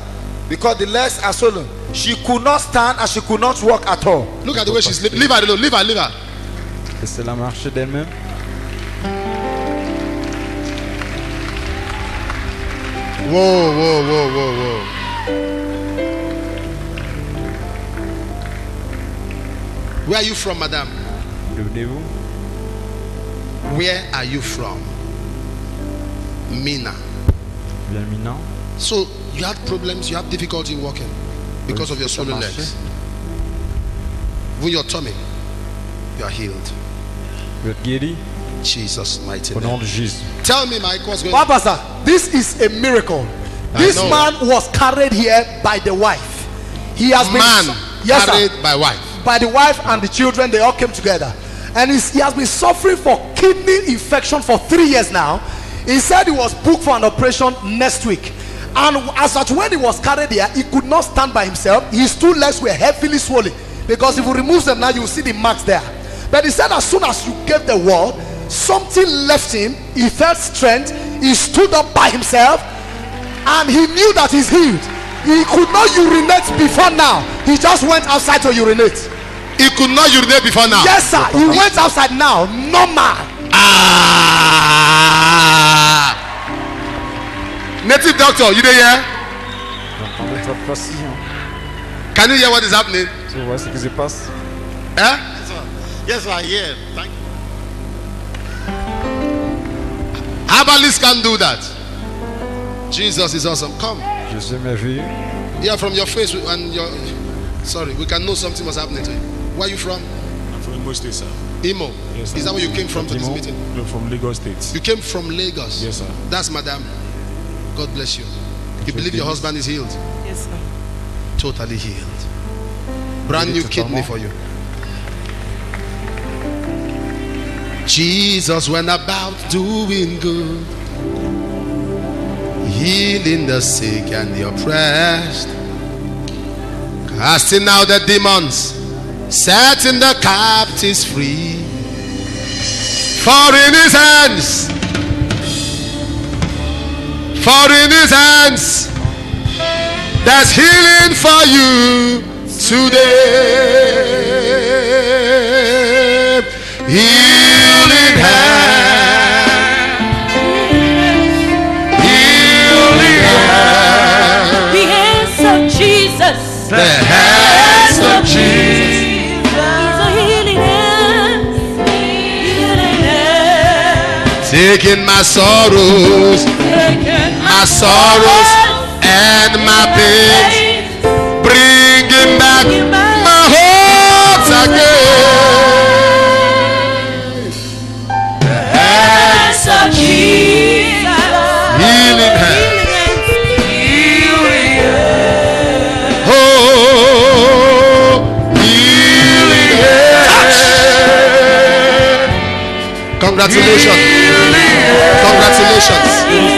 because the legs are swollen. She could not stand and she could not walk at all. Look at the way she's sleeping. Leave her alone. Leave her. Leave her. Laissez-la marcher d'elle-même. Whoa, whoa, whoa, whoa, whoa. Where are you from, madam? D'où venez-vous Where are you from? Mina. Je viens de Milan. So you had problems, you have difficulty walking because of your swollen marchait. legs. With your tummy, you are healed. Vous êtes guéri Jesus mighty au nom de Jésus. Tell me, Mike, what's going on? Pastor, this is a miracle. I This know. man was carried here by the wife. He has been Man yes, sir. carried by wife. by the wife and the children. They all came together, and he has been suffering for kidney infection for three years now. He said he was booked for an operation next week, and as at when he was carried here, he could not stand by himself. His two legs were heavily swollen because if you remove them now, you will see the marks there. But he said as soon as you gave the word, something left him. He felt strength. He stood up by himself and he knew that he's healed. He could not urinate before now. He just went outside to urinate. He could not urinate before now. Yes, sir. He went outside now. Normal. Ah! Native doctor, you there? Yeah? J'entendais très facile. Hein. Can you hear what is happening? Tu vois ce qui se passe Eh? Yes, sir. hear. Thank you. Herbalists can do that. Jesus is awesome. Come. Jésus est merveilleux. Yeah, from your face and your. Sorry, we can know something was happening to you. Where are you from? I'm from Imo State, sir. Imo. Yes, sir. Is that where you came from to this Imo? meeting? No, from Lagos State. You came from Lagos. Yes, sir. That's Madam. God bless you. You believe your husband is healed? Yes, sir. Totally healed. Brand new kidney for you. Jesus went about doing good, healing the sick and the oppressed, casting out the demons, setting the captives free. For in his hands, for in his hands, there's healing for you today. Healing hand. Healing hand. The hands of Jesus. The Taking my sorrows, my sorrows and my pains, bringing back my hopes again. The hands of. Healing hands. Healing hand. Oh, healing hand. Congratulations. Congratulations.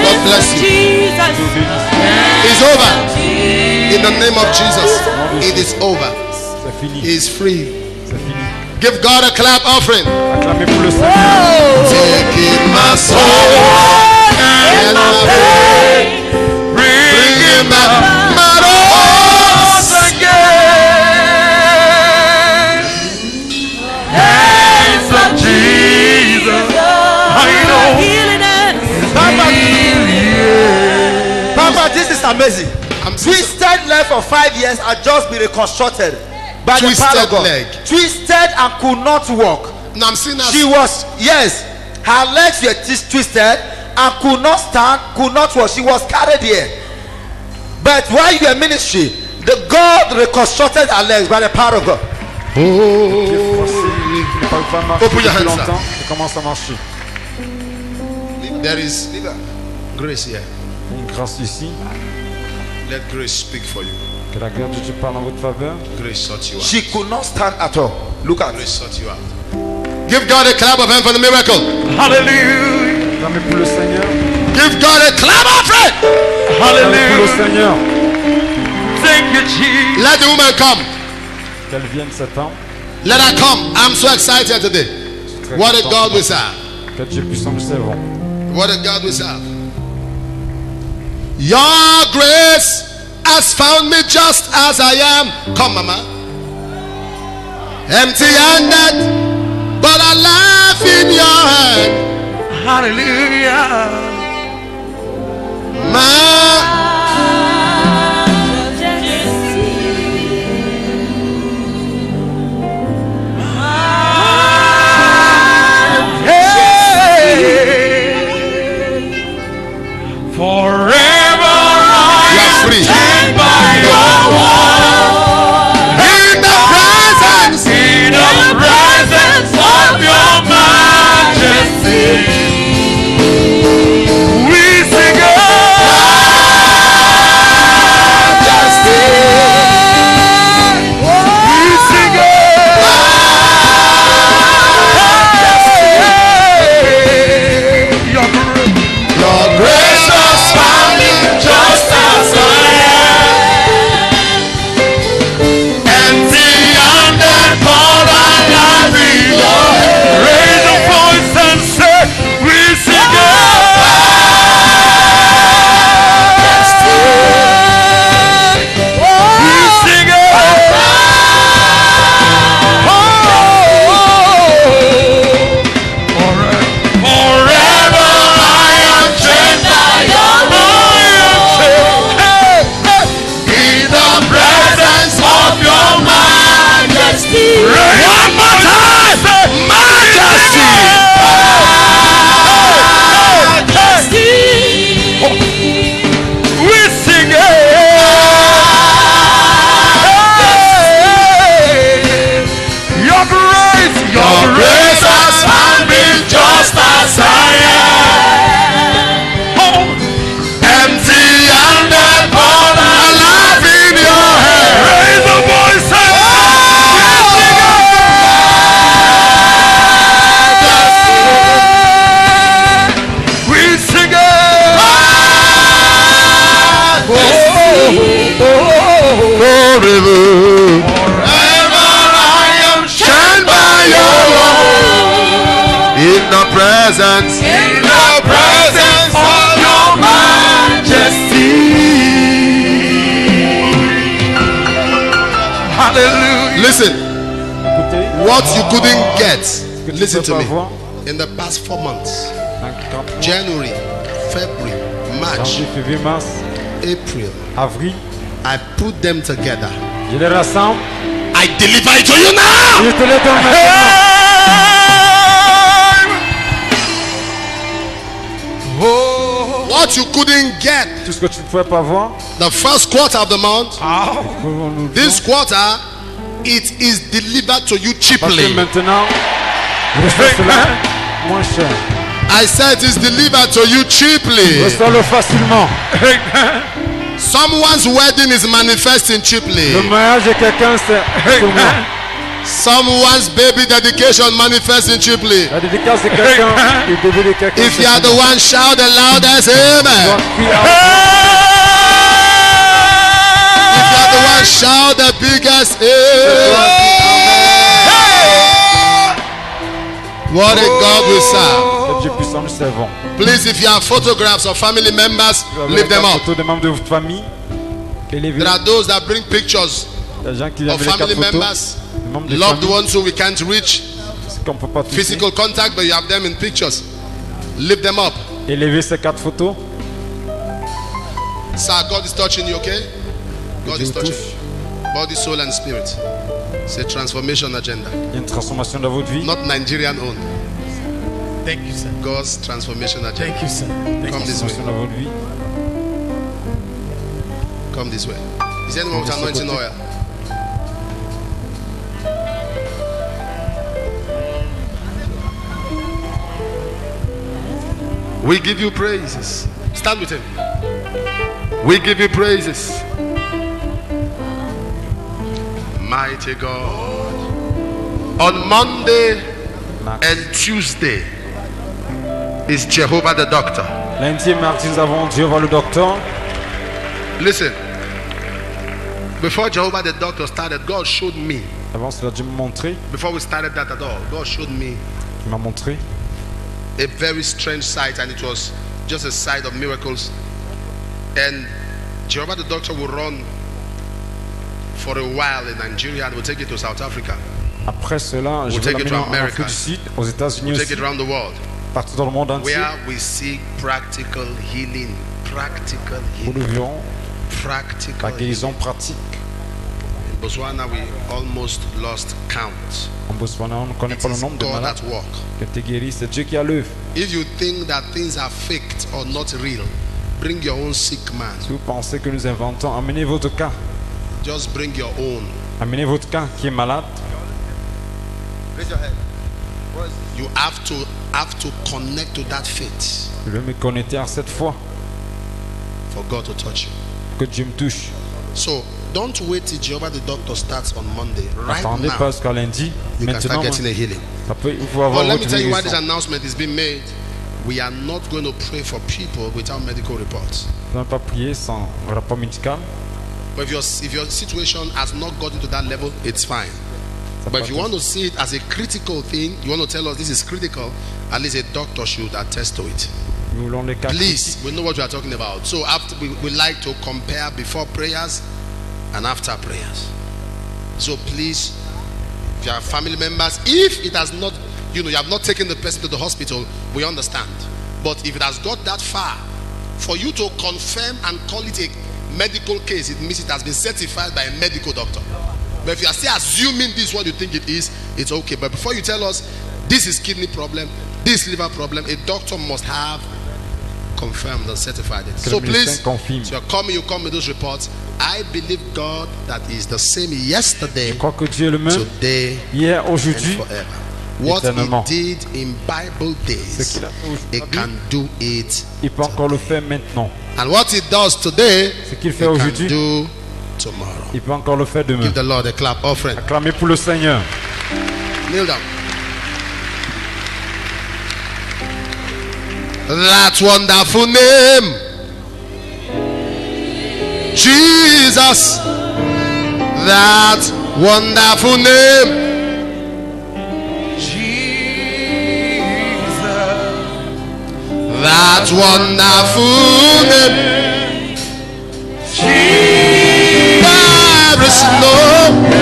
God bless you. It's over. In the name of Jesus, it is over. He is free. Give God a clap offering. Taking my soul and my pain, bringing back Papa, this is amazing. Twisted leg for five years had just been reconstructed by the power Twisted of God. leg. Twisted and could not walk. Now I'm seeing her. She was yes, her legs were twis- twisted and could not stand, could not walk. She was carried here. But while you were ministry, the God reconstructed her legs by the power of God. Open your hands, longtemps, sir. et commence à. There is grace here. Ici. Let grace speak for you. Que la grâce de Dieu parle en votre faveur. Grace sort you out. She could not stand at all. Look at Grace sort you out. Give God a clap of hand for the miracle. Hallelujah. Pour le Seigneur. Give God a clap offering. Acclamez pour le Seigneur. Thank you, Jesus. Let the woman come. Qu'elle vienne cet homme. Let her come. I'm so excited today. What a. God we serve. Quel Dieu puissant nous servons. What a God we serve. Your grace has found me just as I am. Come, Mama. Empty handed, but alive in your hand. Hallelujah. My presence, in the presence of your majesty. Hallelujah. listen. What you couldn't get, listen to me. In the past four months, January, February, March, April, avril, I put them together. je les rassemble. I deliver it to you now. What you couldn't get, Tout ce que tu ne pouvais pas voir. the first quarter of the month, nous this quarter, it is delivered to you cheaply. maintenant, moins cher. I said it is delivered to you cheaply. Reçois-le facilement. Someone's wedding is manifesting cheaply. Le mariage de quelqu'un, c'est pour moi. Someone's baby dedication manifesting cheaply. La dédicace de quelqu'un, le bébé de quelqu'un. If you are the one, shout the loudest amen. If you are the one, shout the biggest amen. What a God we serve. Please, if you have photographs of family members, lift them up. Photos des membres de votre famille. Élevez. There are those that bring pictures Il y a des gens qui of family members, loved ones who we can't reach, qu'on peut pas toucher. physical contact, but you have them in pictures. Lift them up. Élevez ces quatre photos. Sir, God is touching you, okay? God is touching you. Body, soul, and spirit. It's a transformation agenda. Il y a une transformation dans votre vie. Not Nigerian owned. Thank you, sir. God's transformation agenda. Thank you, sir. Come this way. Dans votre vie. Come this way. Is there anyone with anointing oil? We give you praises. Stand with him. We give you praises. Mighty God. On Monday and Tuesday is Jehovah the doctor. Lundi et mardi, nous avons Jéhovah le docteur. Listen. Before Jehovah the doctor started, God showed me. Avant cela, Dieu m'a montré. Before we started that at all, God showed me Il m'a montré a very strange sight, and it was just a sight of miracles. And Jehovah the doctor will run for a while in Nigeria and will take it to South Africa. Après cela, We'll je vais take it l'amener en America. Afrique du Sud, aux États-Unis We'll aussi, take it around the world. partout dans le monde entier. Where we see practical healing. Practical Où nous healing. verrons la Practical healing. guérison pratique. In Botswana, we almost lost count. En Botswana, on ne connaît It pas le nombre de malades guéris. C'est Dieu qui a l'œuvre. If you think that things are faked or not real, bring your own sick man. Si vous pensez que nous inventons, amenez votre cas. Just bring your own. Amenez votre cas qui est malade. Raise your head. You have to have to connect to that faith Je vais me connecter à cette foi for God to touch you. que Dieu me touche. So don't wait till Jehovah the doctor starts on Monday. Right Attendez now, pas jusqu'à lundi. you can Maintenant, start getting a healing. ça peut, avoir But let me tell you why this announcement is being made. We are not going to pray for people without medical reports. N'allons pas prier sans rapport médical. But if your if your situation has not gotten to that level, it's fine. But if you want to see it as a critical thing, you want to tell us this is critical, at least a doctor should attest to it. Nous voulons les Please, we know what you are talking about. So after we, we like to compare before prayers and after prayers. So please, if you are family members, if it has not, you know, you have not taken the person to the hospital, we understand. But if it has got that far, for you to confirm and call it a medical case, it means it has been certified by a medical doctor. But if you are still assuming this is what you think it is, it's okay. But before you tell us this is kidney problem, this liver problem, a doctor must have confirmed and certified it. So please, so you're coming, you come with those reports. I believe God that is the same yesterday, Je crois que Dieu est le même today, hier, and aujourd'hui, forever. What he did in Bible Ce days, qu'il a fait he aujourd'hui, can do it. il peut encore le faire maintenant. And what he does today, Ce qu'il he fait can aujourd'hui, do tomorrow. il peut encore le faire demain. Give the Lord a clap offering. Acclamez pour le Seigneur. Kneel down. That wonderful name, Jesus. That wonderful name, Jesus, that wonderful name. There is no,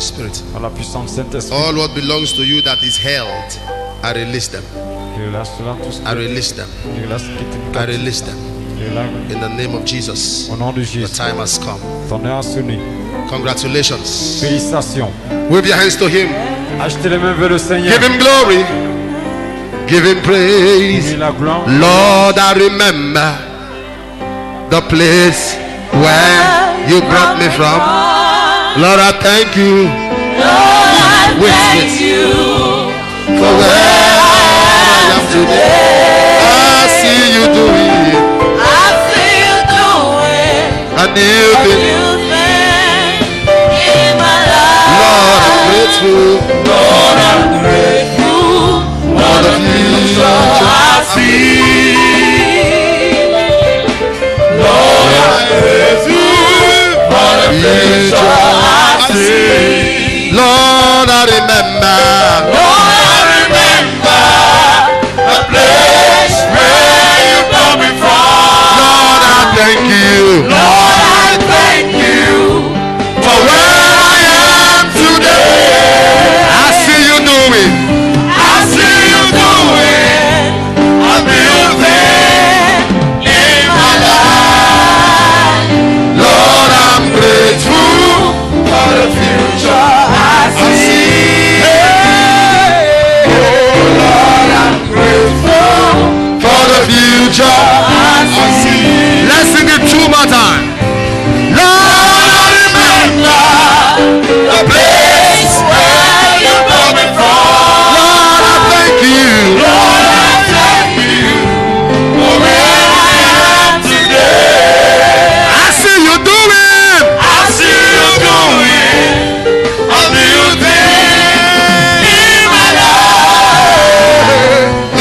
Holy Spirit. Par la puissance Saint-Esprit. All what belongs to you that is held, I release them. Je relâche cela, I release them. Je relâche ce qui est une I release them. In the name of Jesus. Au nom de The time has come. Ton heure a. Congratulations. Félicitations. Wave your hands to Him. Achetez les mains vers le Seigneur. Give Him glory. Give Him praise. Lui la gloire. Lord, I remember the place where you brought me from. Lord, I thank you. Wait, wait. For where I am today. I see you doing a new thing. Lord, I'm grateful. Lord, I'm grateful for the future I see. Lord, I'm grateful for the future thank you. Lord, Two more times, Lord, remember the place where you brought me from. Lord, I thank you. Lord, I thank you for where I am today. I see you doing it. I see you doing a new thing in my life.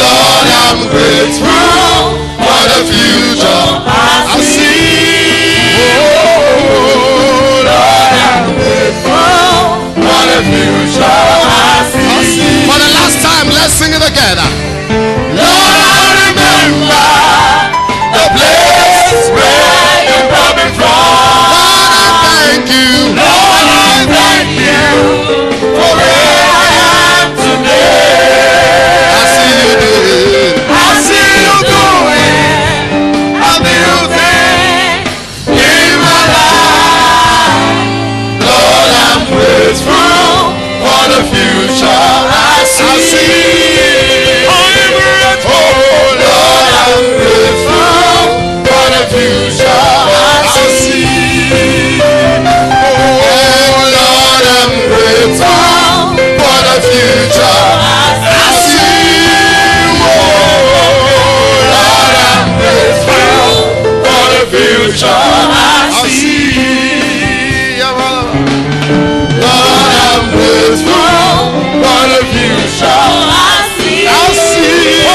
Lord, I'm grateful for the future. Future I see. Lord, I'm grateful for the future I see. I see. Oh,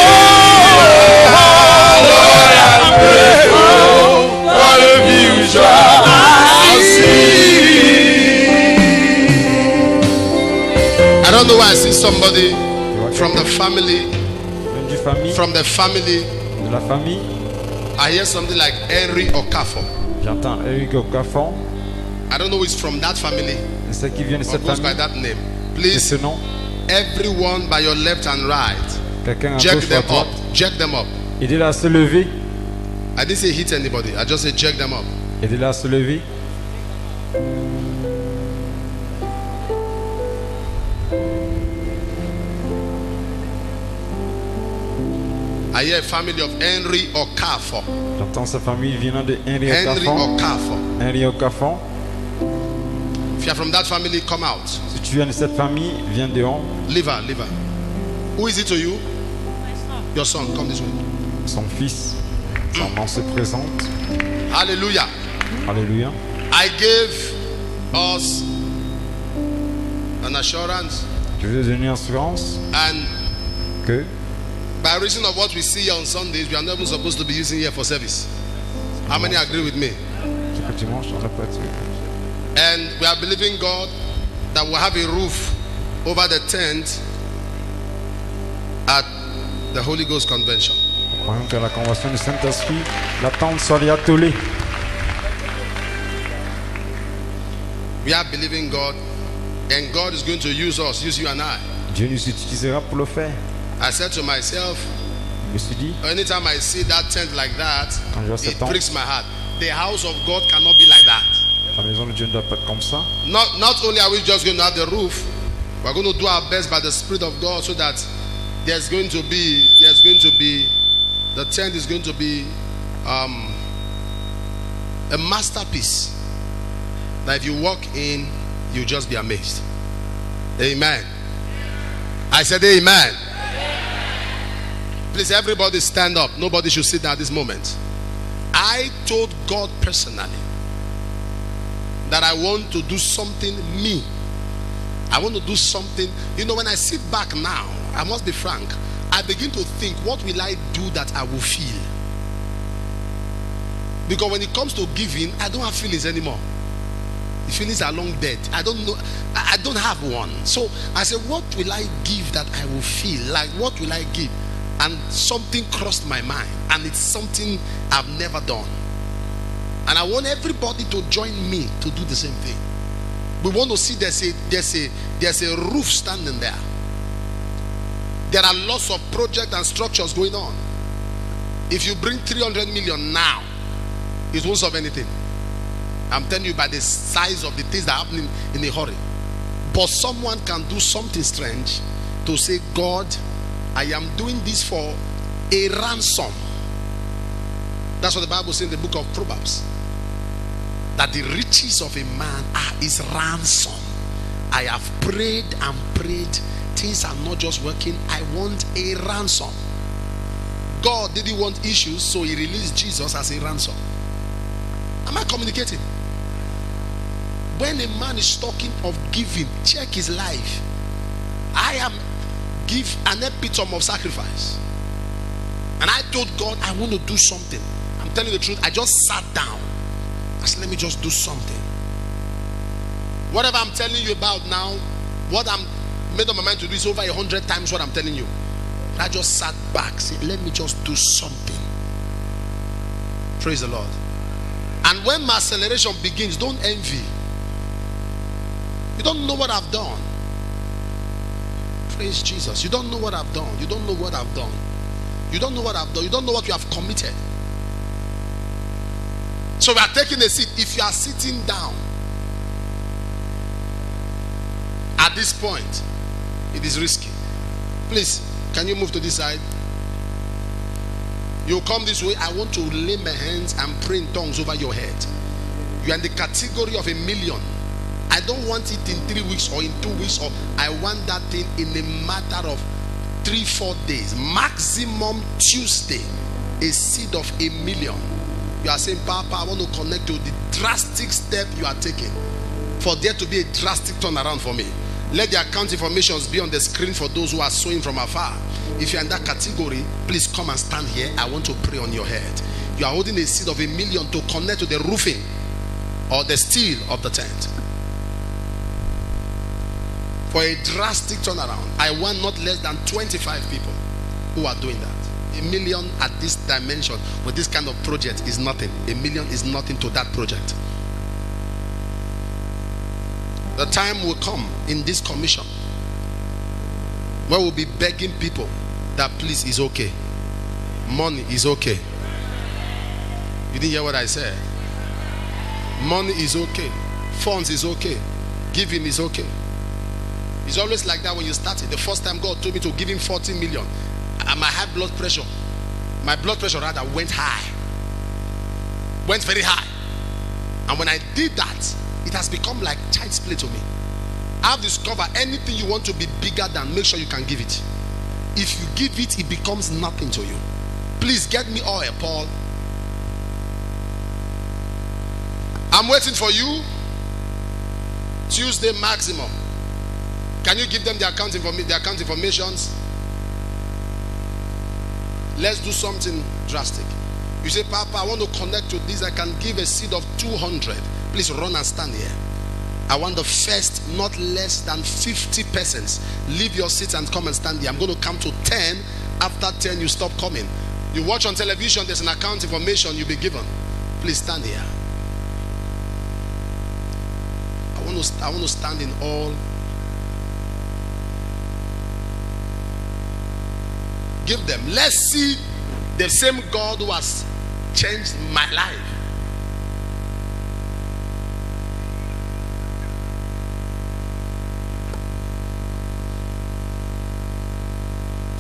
Lord, I'm grateful for the future I see. I don't know why I see somebody from the family, Même du famille, from the family. de la famille. I hear something like Henry Okafo. J'entends Eric Ocafon. I don't know who is from that family C'est qui vient de cette goes by famille. that name? Please, ce nom. everyone by your left and right, Quelqu'un à jack gauche ou à them up. Jack them up. Aidez-la à se lever. I didn't say hit anybody. I just said jack them up. Aidez-la à se lever. I hear a family of Henry Okafo. J'entends sa famille venant de Henry Henry Ocafon. Okafo. Henry Ocafon. If you are from that family, come out. Si tu viens de cette famille, viens dehors. Leave her. Who is it to you? Your son. Come this way. Son fils, son nom se présente. Hallelujah. Alléluia. I gave us an assurance Je vais donner assurance and que by reason of what we see on Sundays, we are not even supposed to be using here for service. How many agree with me? And we are believing God that we'll have a roof over the tent at the Holy Ghost Convention. We are believing God, and God is going to use us, use you and I. Dieu nous utilisera pour le faire. I said to myself, Je me suis dit, anytime I see that tent like that, Quand je vois it tente. breaks my heart. The house of God cannot be like that. la maison de Dieu ne doit pas être comme ça. Not, not only are we just going to have the roof, we're going to do our best by the Spirit of God so that there's going to be, there's going to be, the tent is going to be um, a masterpiece that if you walk in, you'll just be amazed. Amen. I said, Amen. Please, everybody stand up. Nobody should sit down at this moment. I told God personally that I want to do something me. I want to do something. You know, when I sit back now, I must be frank. I begin to think, what will I do that I will feel? Because when it comes to giving, I don't have feelings anymore. The feelings are long dead. I don't know. I don't have one. So I said, what will I give that I will feel? Like, what will I give? And something crossed my mind, and it's something I've never done. And I want everybody to join me to do the same thing. We want to see there's a there's a there's a roof standing there. There are lots of projects and structures going on. If you bring 300 million now, it won't solve anything. I'm telling you by the size of the things that happen in, in a hurry. But someone can do something strange to say, God, I am doing this for a ransom. That's what the Bible says in the book of Proverbs. That the riches of a man are his ransom. I have prayed and prayed. Things are not just working. I want a ransom. God didn't want issues, so he released Jesus as a ransom. Am I communicating? When a man is talking of giving, check his life. I am give an epitome of sacrifice. And I told God I want to do something. I'm telling you the truth. I just sat down. I said, let me just do something. Whatever I'm telling you about now, what I'm made up my mind to do is over a hundred times what I'm telling you. I just sat back, said, let me just do something. Praise the Lord. And when my acceleration begins, don't envy. You don't know what I've done. Praise Jesus. You don't know what I've done. You don't know what I've done. You don't know what I've done. You don't know what you have committed. So we are taking a seat. If you are sitting down at this point, it is risky. Please, can you move to this side? You come this way. I want to lay my hands and pray in tongues over your head. You are in the category of a million. I don't want it in three weeks or in two weeks, or I want that thing in a matter of three, four days. Maximum Tuesday, a seed of a million. You are saying, Papa, I want to connect to the drastic step you are taking for there to be a drastic turnaround for me. Let the account informations be on the screen for those who are sowing from afar. If you're in that category, please come and stand here. I want to pray on your head. You are holding a seed of a million to connect to the roofing or the steel of the tent. For a drastic turnaround, I want not less than 25 people who are doing that. A million at this dimension with this kind of project is nothing. A million is nothing to that project. The time will come in this commission where we'll be begging people that please is okay. Money is okay. You didn't hear what I said? Money is okay. Funds is okay. Giving is okay. It's always like that when you started. The first time God told me to give him 40 million, and my high blood pressure, my blood pressure rather went high. Went very high. And when I did that, it has become like child's play to me. I've discovered anything you want to be bigger than, make sure you can give it. If you give it, it becomes nothing to you. Please get me oil, Paul. I'm waiting for you. Tuesday maximum. Can you give them the account, inform- the account informations? Let's do something drastic. You say, Papa, I want to connect to this. I can give a seed of 200. Please run and stand here. I want the first, not less than 50 persons. Leave your seats and come and stand here. I'm going to come to 10. After 10, you stop coming. You watch on television, there's an account information you'll be given. Please stand here. I want to, I want to stand in all. Give them. Let's see the same God who has changed my life.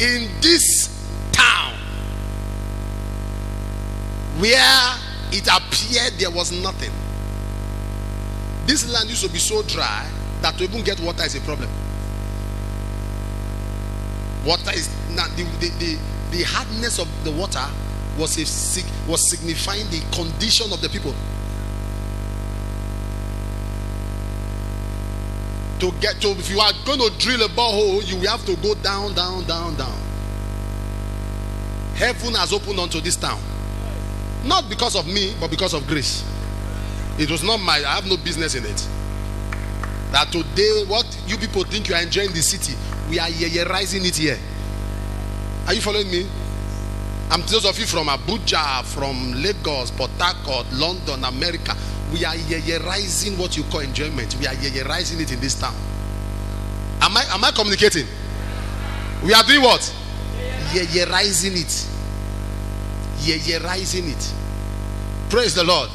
in this town where it appeared there was nothing. This land used to be so dry that to even get water is a problem. Water is not the, the, the, the hardness of the water was a was signifying the condition of the people. to get to if you are going to drill a borehole you will have to go down down down down. Heaven has opened unto this town. Not because of me but because of grace. It was not my i have no business in it. That today what you people think you are enjoying the city we are rising it here are you following me i'm those of you from abuja from lagos port harcourt london america we are rising what you call enjoyment. We are rising it in this town. Am I am I communicating? We are doing what? Rising it. Rising it. Praise the Lord.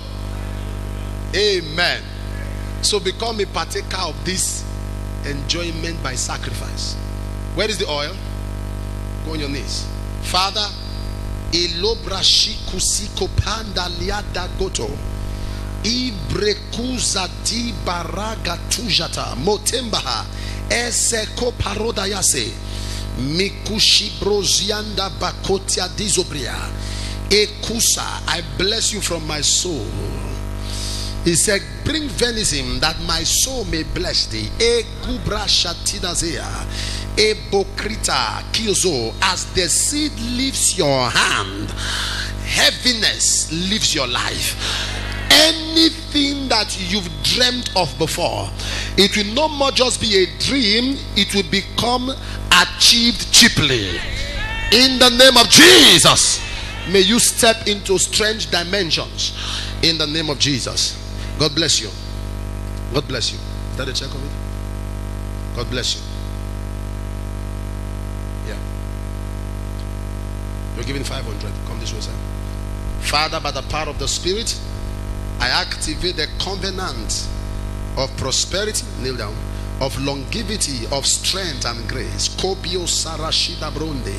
Amen. So become a partaker of this enjoyment by sacrifice. Where is the oil? Go on your knees. Father, panda liada goto. Ibrekuza di baraga tujata motembaha eseko paroda yase mikushi brozianda bakotia dizobria ekusa I bless you from my soul he said bring venison that my soul may bless thee egubra shatidazea ebokrita kizo as the seed leaves your hand heaviness leaves your life anything that you've dreamt of before it will no more just be a dream it will become achieved cheaply In the name of Jesus. May you step into strange dimensions. In the name of Jesus. God bless you. God bless you. Is that a check of it? God bless you. Yeah. You're giving 500. Come this way, sir. Father, by the power of the Spirit, I activate the covenant of prosperity. Kneel down. Of longevity, of strength and grace. Kobio Sarashida Bronde.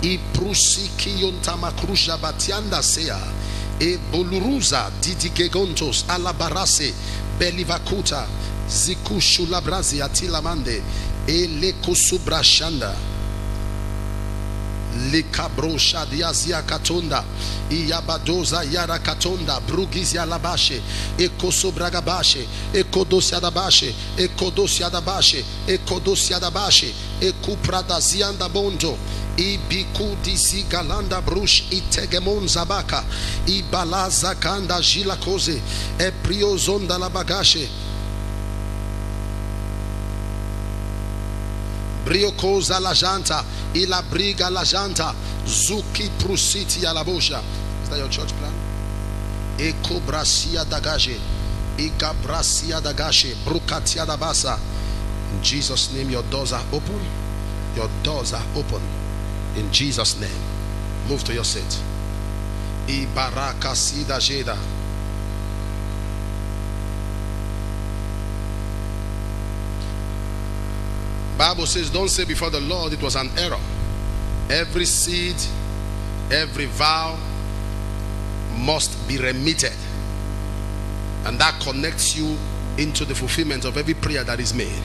Iprusiki yontama krusha batianda sea. E boluruza didigegontos alabarase belivakuta zikushu labrazi atilamande e lekusubrashanda likabrosha diazia katonda iyabadoza yara katonda brugizia labashe ekosobragabashe ekodosiadabashe ekodosiadabashe ekodosiadabashe ekupradazianda bondo. Ibikudisi galanda brush itegemon zabaka. Ibalaza kanda jila koze. Epriozonda labagashe briocosa la janta. Ila briga la janta. Zuki prusiti la bosha. Is that your church plan? Ekobrasia dagaje igabrasia dagashe brukatia dabasa in jesus name your doors are open your doors are open in jesus name move to your seat ibaraka sida jeda Bible says, Don't say before the Lord it was an error. Every seed, every vow must be remitted. And that connects you into the fulfillment of every prayer that is made.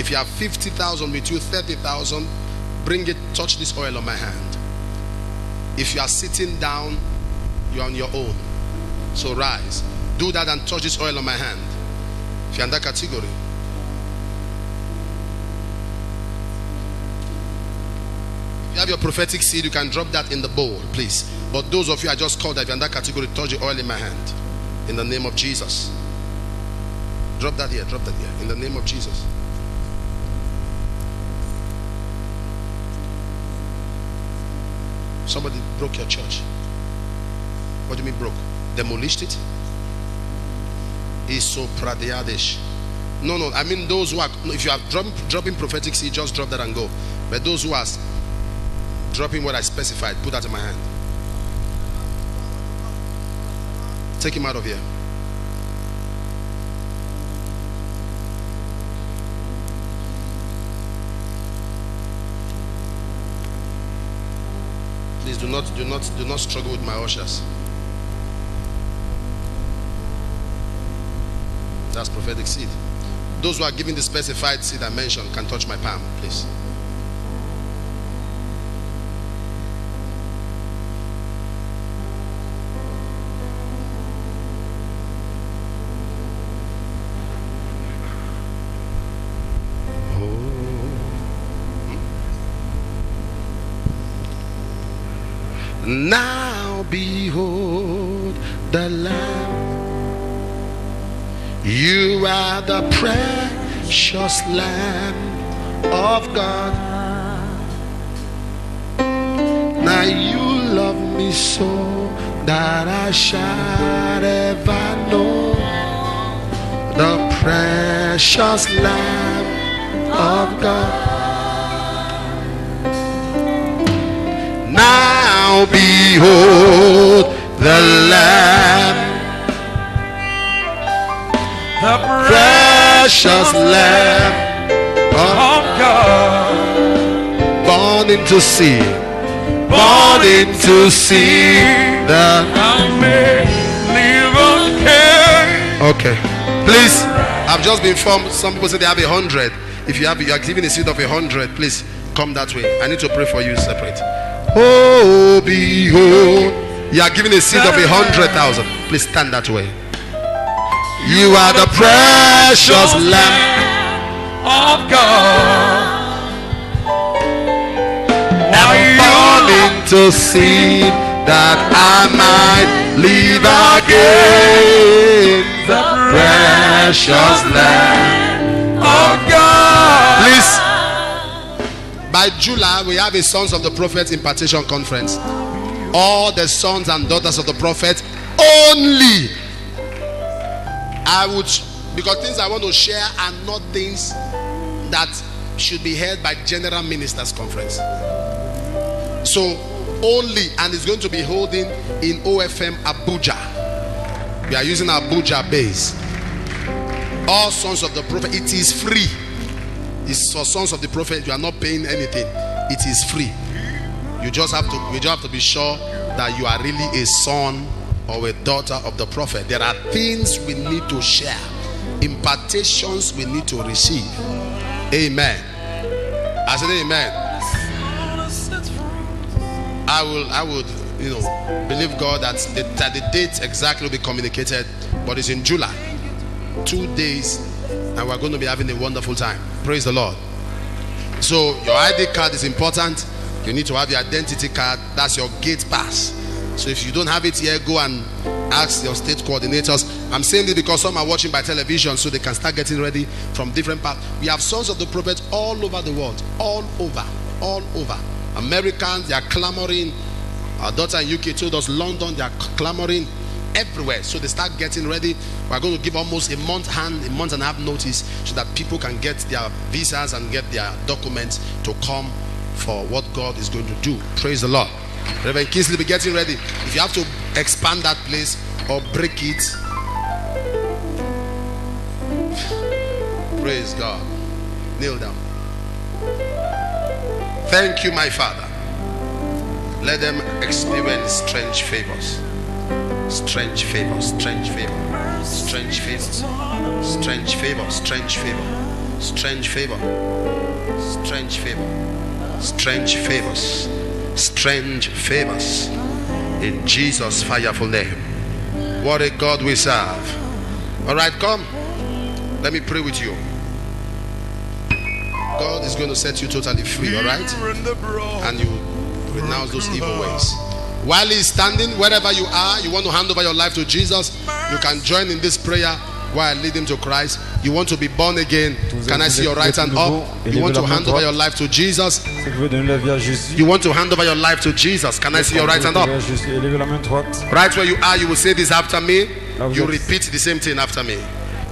If you have 50,000 with you, 30,000, bring it, touch this oil on my hand. If you are sitting down, you're on your own. So rise. Do that and touch this oil on my hand. If you're in that category, If you have your prophetic seed, you can drop that in the bowl, please. But those of you I just called that if you're in that category, touch the oil in my hand. In the name of Jesus. Drop that here, drop that here. In the name of Jesus. Somebody broke your church. What do you mean broke? Demolished it? Isopradiadesh. No, no. I mean those who are if you are drop, dropping prophetic seed, just drop that and go. But those who are dropping what I specified, put that in my hand. Take him out of here. Please do not do not do not struggle with my ushers. That's prophetic seed. Those who are giving the specified seed I mentioned can touch my palm, please. Now behold the Lamb. You are the precious Lamb of God. Now you love me so that I shall ever know the precious Lamb of God. Now behold the Lamb, The precious Lamb of God, born into sin, born into sin. The I may live on okay, please. I've just been informed. Some people say they have a hundred. If you have, you are giving a seed of a hundred. Please come that way. I need to pray for you separate. Oh, behold, you are giving a seed of a hundred thousand. Please stand that way. You are the precious Lamb of God. Now born into sin that I might live again. The precious Lamb of God. Please, By July, we have a Sons of the Prophet impartation conference. All the sons and daughters of the prophet only. I would, because things I want to share are not things that should be held by general ministers conference. So only, and it's going to be holding in OFM Abuja. We are using Abuja base. All sons of the prophet, it is free. It's for sons of the prophet. You are not paying anything. It is free. You just have to. We just have to be sure that you are really a son or a daughter of the prophet. There are things we need to share, impartations we need to receive. Amen. I said, Amen. I will. I would. You know, believe God that the, that the date exactly will be communicated, but it's in July. Two days, and we're going to be having a wonderful time. Praise the Lord. So your ID card is important. You need to have your identity card. That's your gate pass. So if you don't have it here, go and ask your state coordinators. I'm saying this because some are watching by television, so they can start getting ready from different parts. We have sons of the prophet all over the world, all over, all over. Americans, they are clamoring. Our daughter in UK told us London, they are clamoring everywhere. So they start getting ready. We're going to give almost a month hand, a month and a half notice so that people can get their visas and get their documents to come for what God is going to do. Praise the Lord. Reverend Kingsley be getting ready. If you have to expand that place or break it, praise God. Kneel down. Thank you, my Father. Let them experience strange favors. Strange favor, strange favor, strange favor, strange favor, strange favor, strange favor, strange favor, strange favors, strange favors. In Jesus' fireful name. What a God we serve. All right, come. Let me pray with you. God is going to set you totally free, all right? And you renounce those evil ways. While he's standing, wherever you are, you want to hand over your life to Jesus, you can join in this prayer while I lead him to Christ. You want to be born again. Can I see your right hand up? You want to hand over your life to Jesus? You want to hand over your life to Jesus? Can I see your right hand up? Right where you are, you will say this after me. You repeat the same thing after me.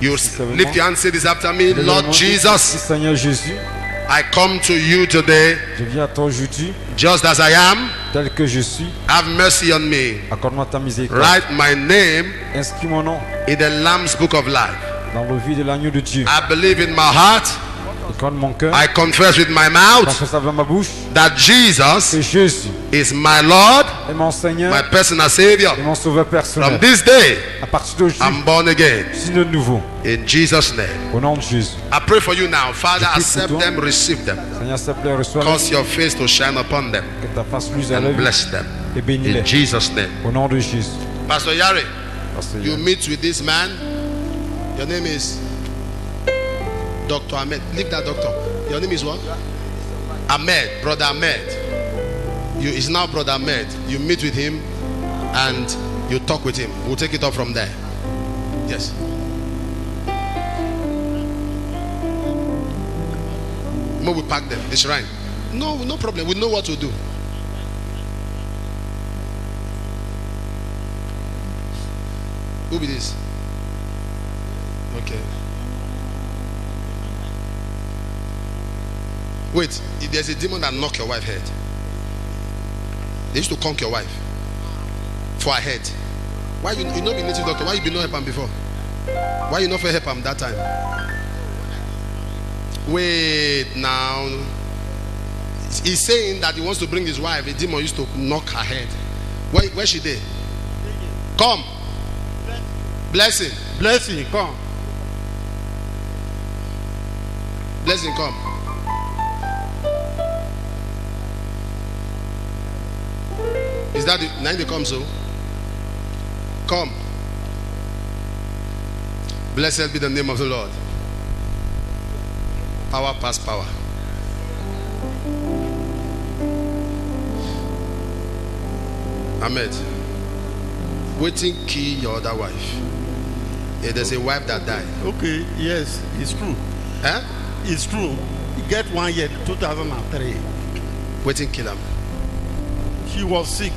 You lift your hand, say this after me. Lord Jesus, I come to you today. Je viens à toi aujourd'hui, just as I am. Tel que je suis. Have mercy on me. Accorde-moi ta miséricorde. Write my name Inscris mon nom in the Lamb's Book of Life. dans le vie de l'agneau de Dieu. I believe in my heart. Mon cœur. I confess with my mouth ma bouche that Jesus Jésus is my Lord, est mon Seigneur my personal Savior. et mon Sauveur From personnel. this day, À partir d'aujourd'hui, I'm born again. je suis de nouveau. In Jesus' name. Au nom de Jésus. I pray for you now. Father, accept toi. them, receive them. Seigneur, s'il te plaît, reçois Cause your face to shine upon them que ta face luise à and bless them. et bénis-les. In Jesus' name. Au nom de Jésus. Pastor Yari, Pasteur you Yann. meet with this man. Your name is Dr. Ahmed. Leave that doctor. Your name is what? Ahmed, brother Ahmed. You is now brother Ahmed. You meet with him and you talk with him. We'll take it up from there. Yes. Mo we pack them. The shrine. No, no problem. We know what to do. Who be this? Okay. Wait, if there's a demon that knock your wife head. They used to conk your wife for her head. Why you you know be native doctor? Why you be no help am before? Why you not for help am that time? Wait now. He's saying that he wants to bring his wife. A demon used to knock her head. Where where she there? Come. Blessing. Blessing, come. Blessing, come. That the nine they come so? Come. Blessed be the name of the Lord. Power past power. Ahmed. Waiting key your other wife. Yeah, there's a wife that died. Okay, yes, it's true. Huh? It's true. You get one year, 2003. Waiting kill am? She was sick.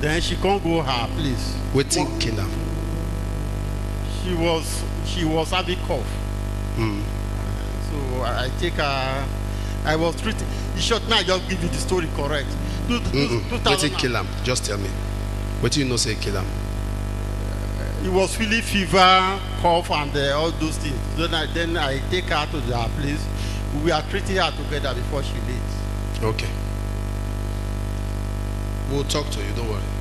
Then she can't go her place. Wetin kill am? She was she was having cough. Mm. So I, I take her. I was treating. In short, now I just give you the story correct. Two. 2000 Wetin kill? Just tell me. Wetin you know say kill? It was feeling fever, cough, and uh, all those things. Then I then I take her to her place. We are treating her together before she leaves. Okay. We'll talk to you. Don't worry.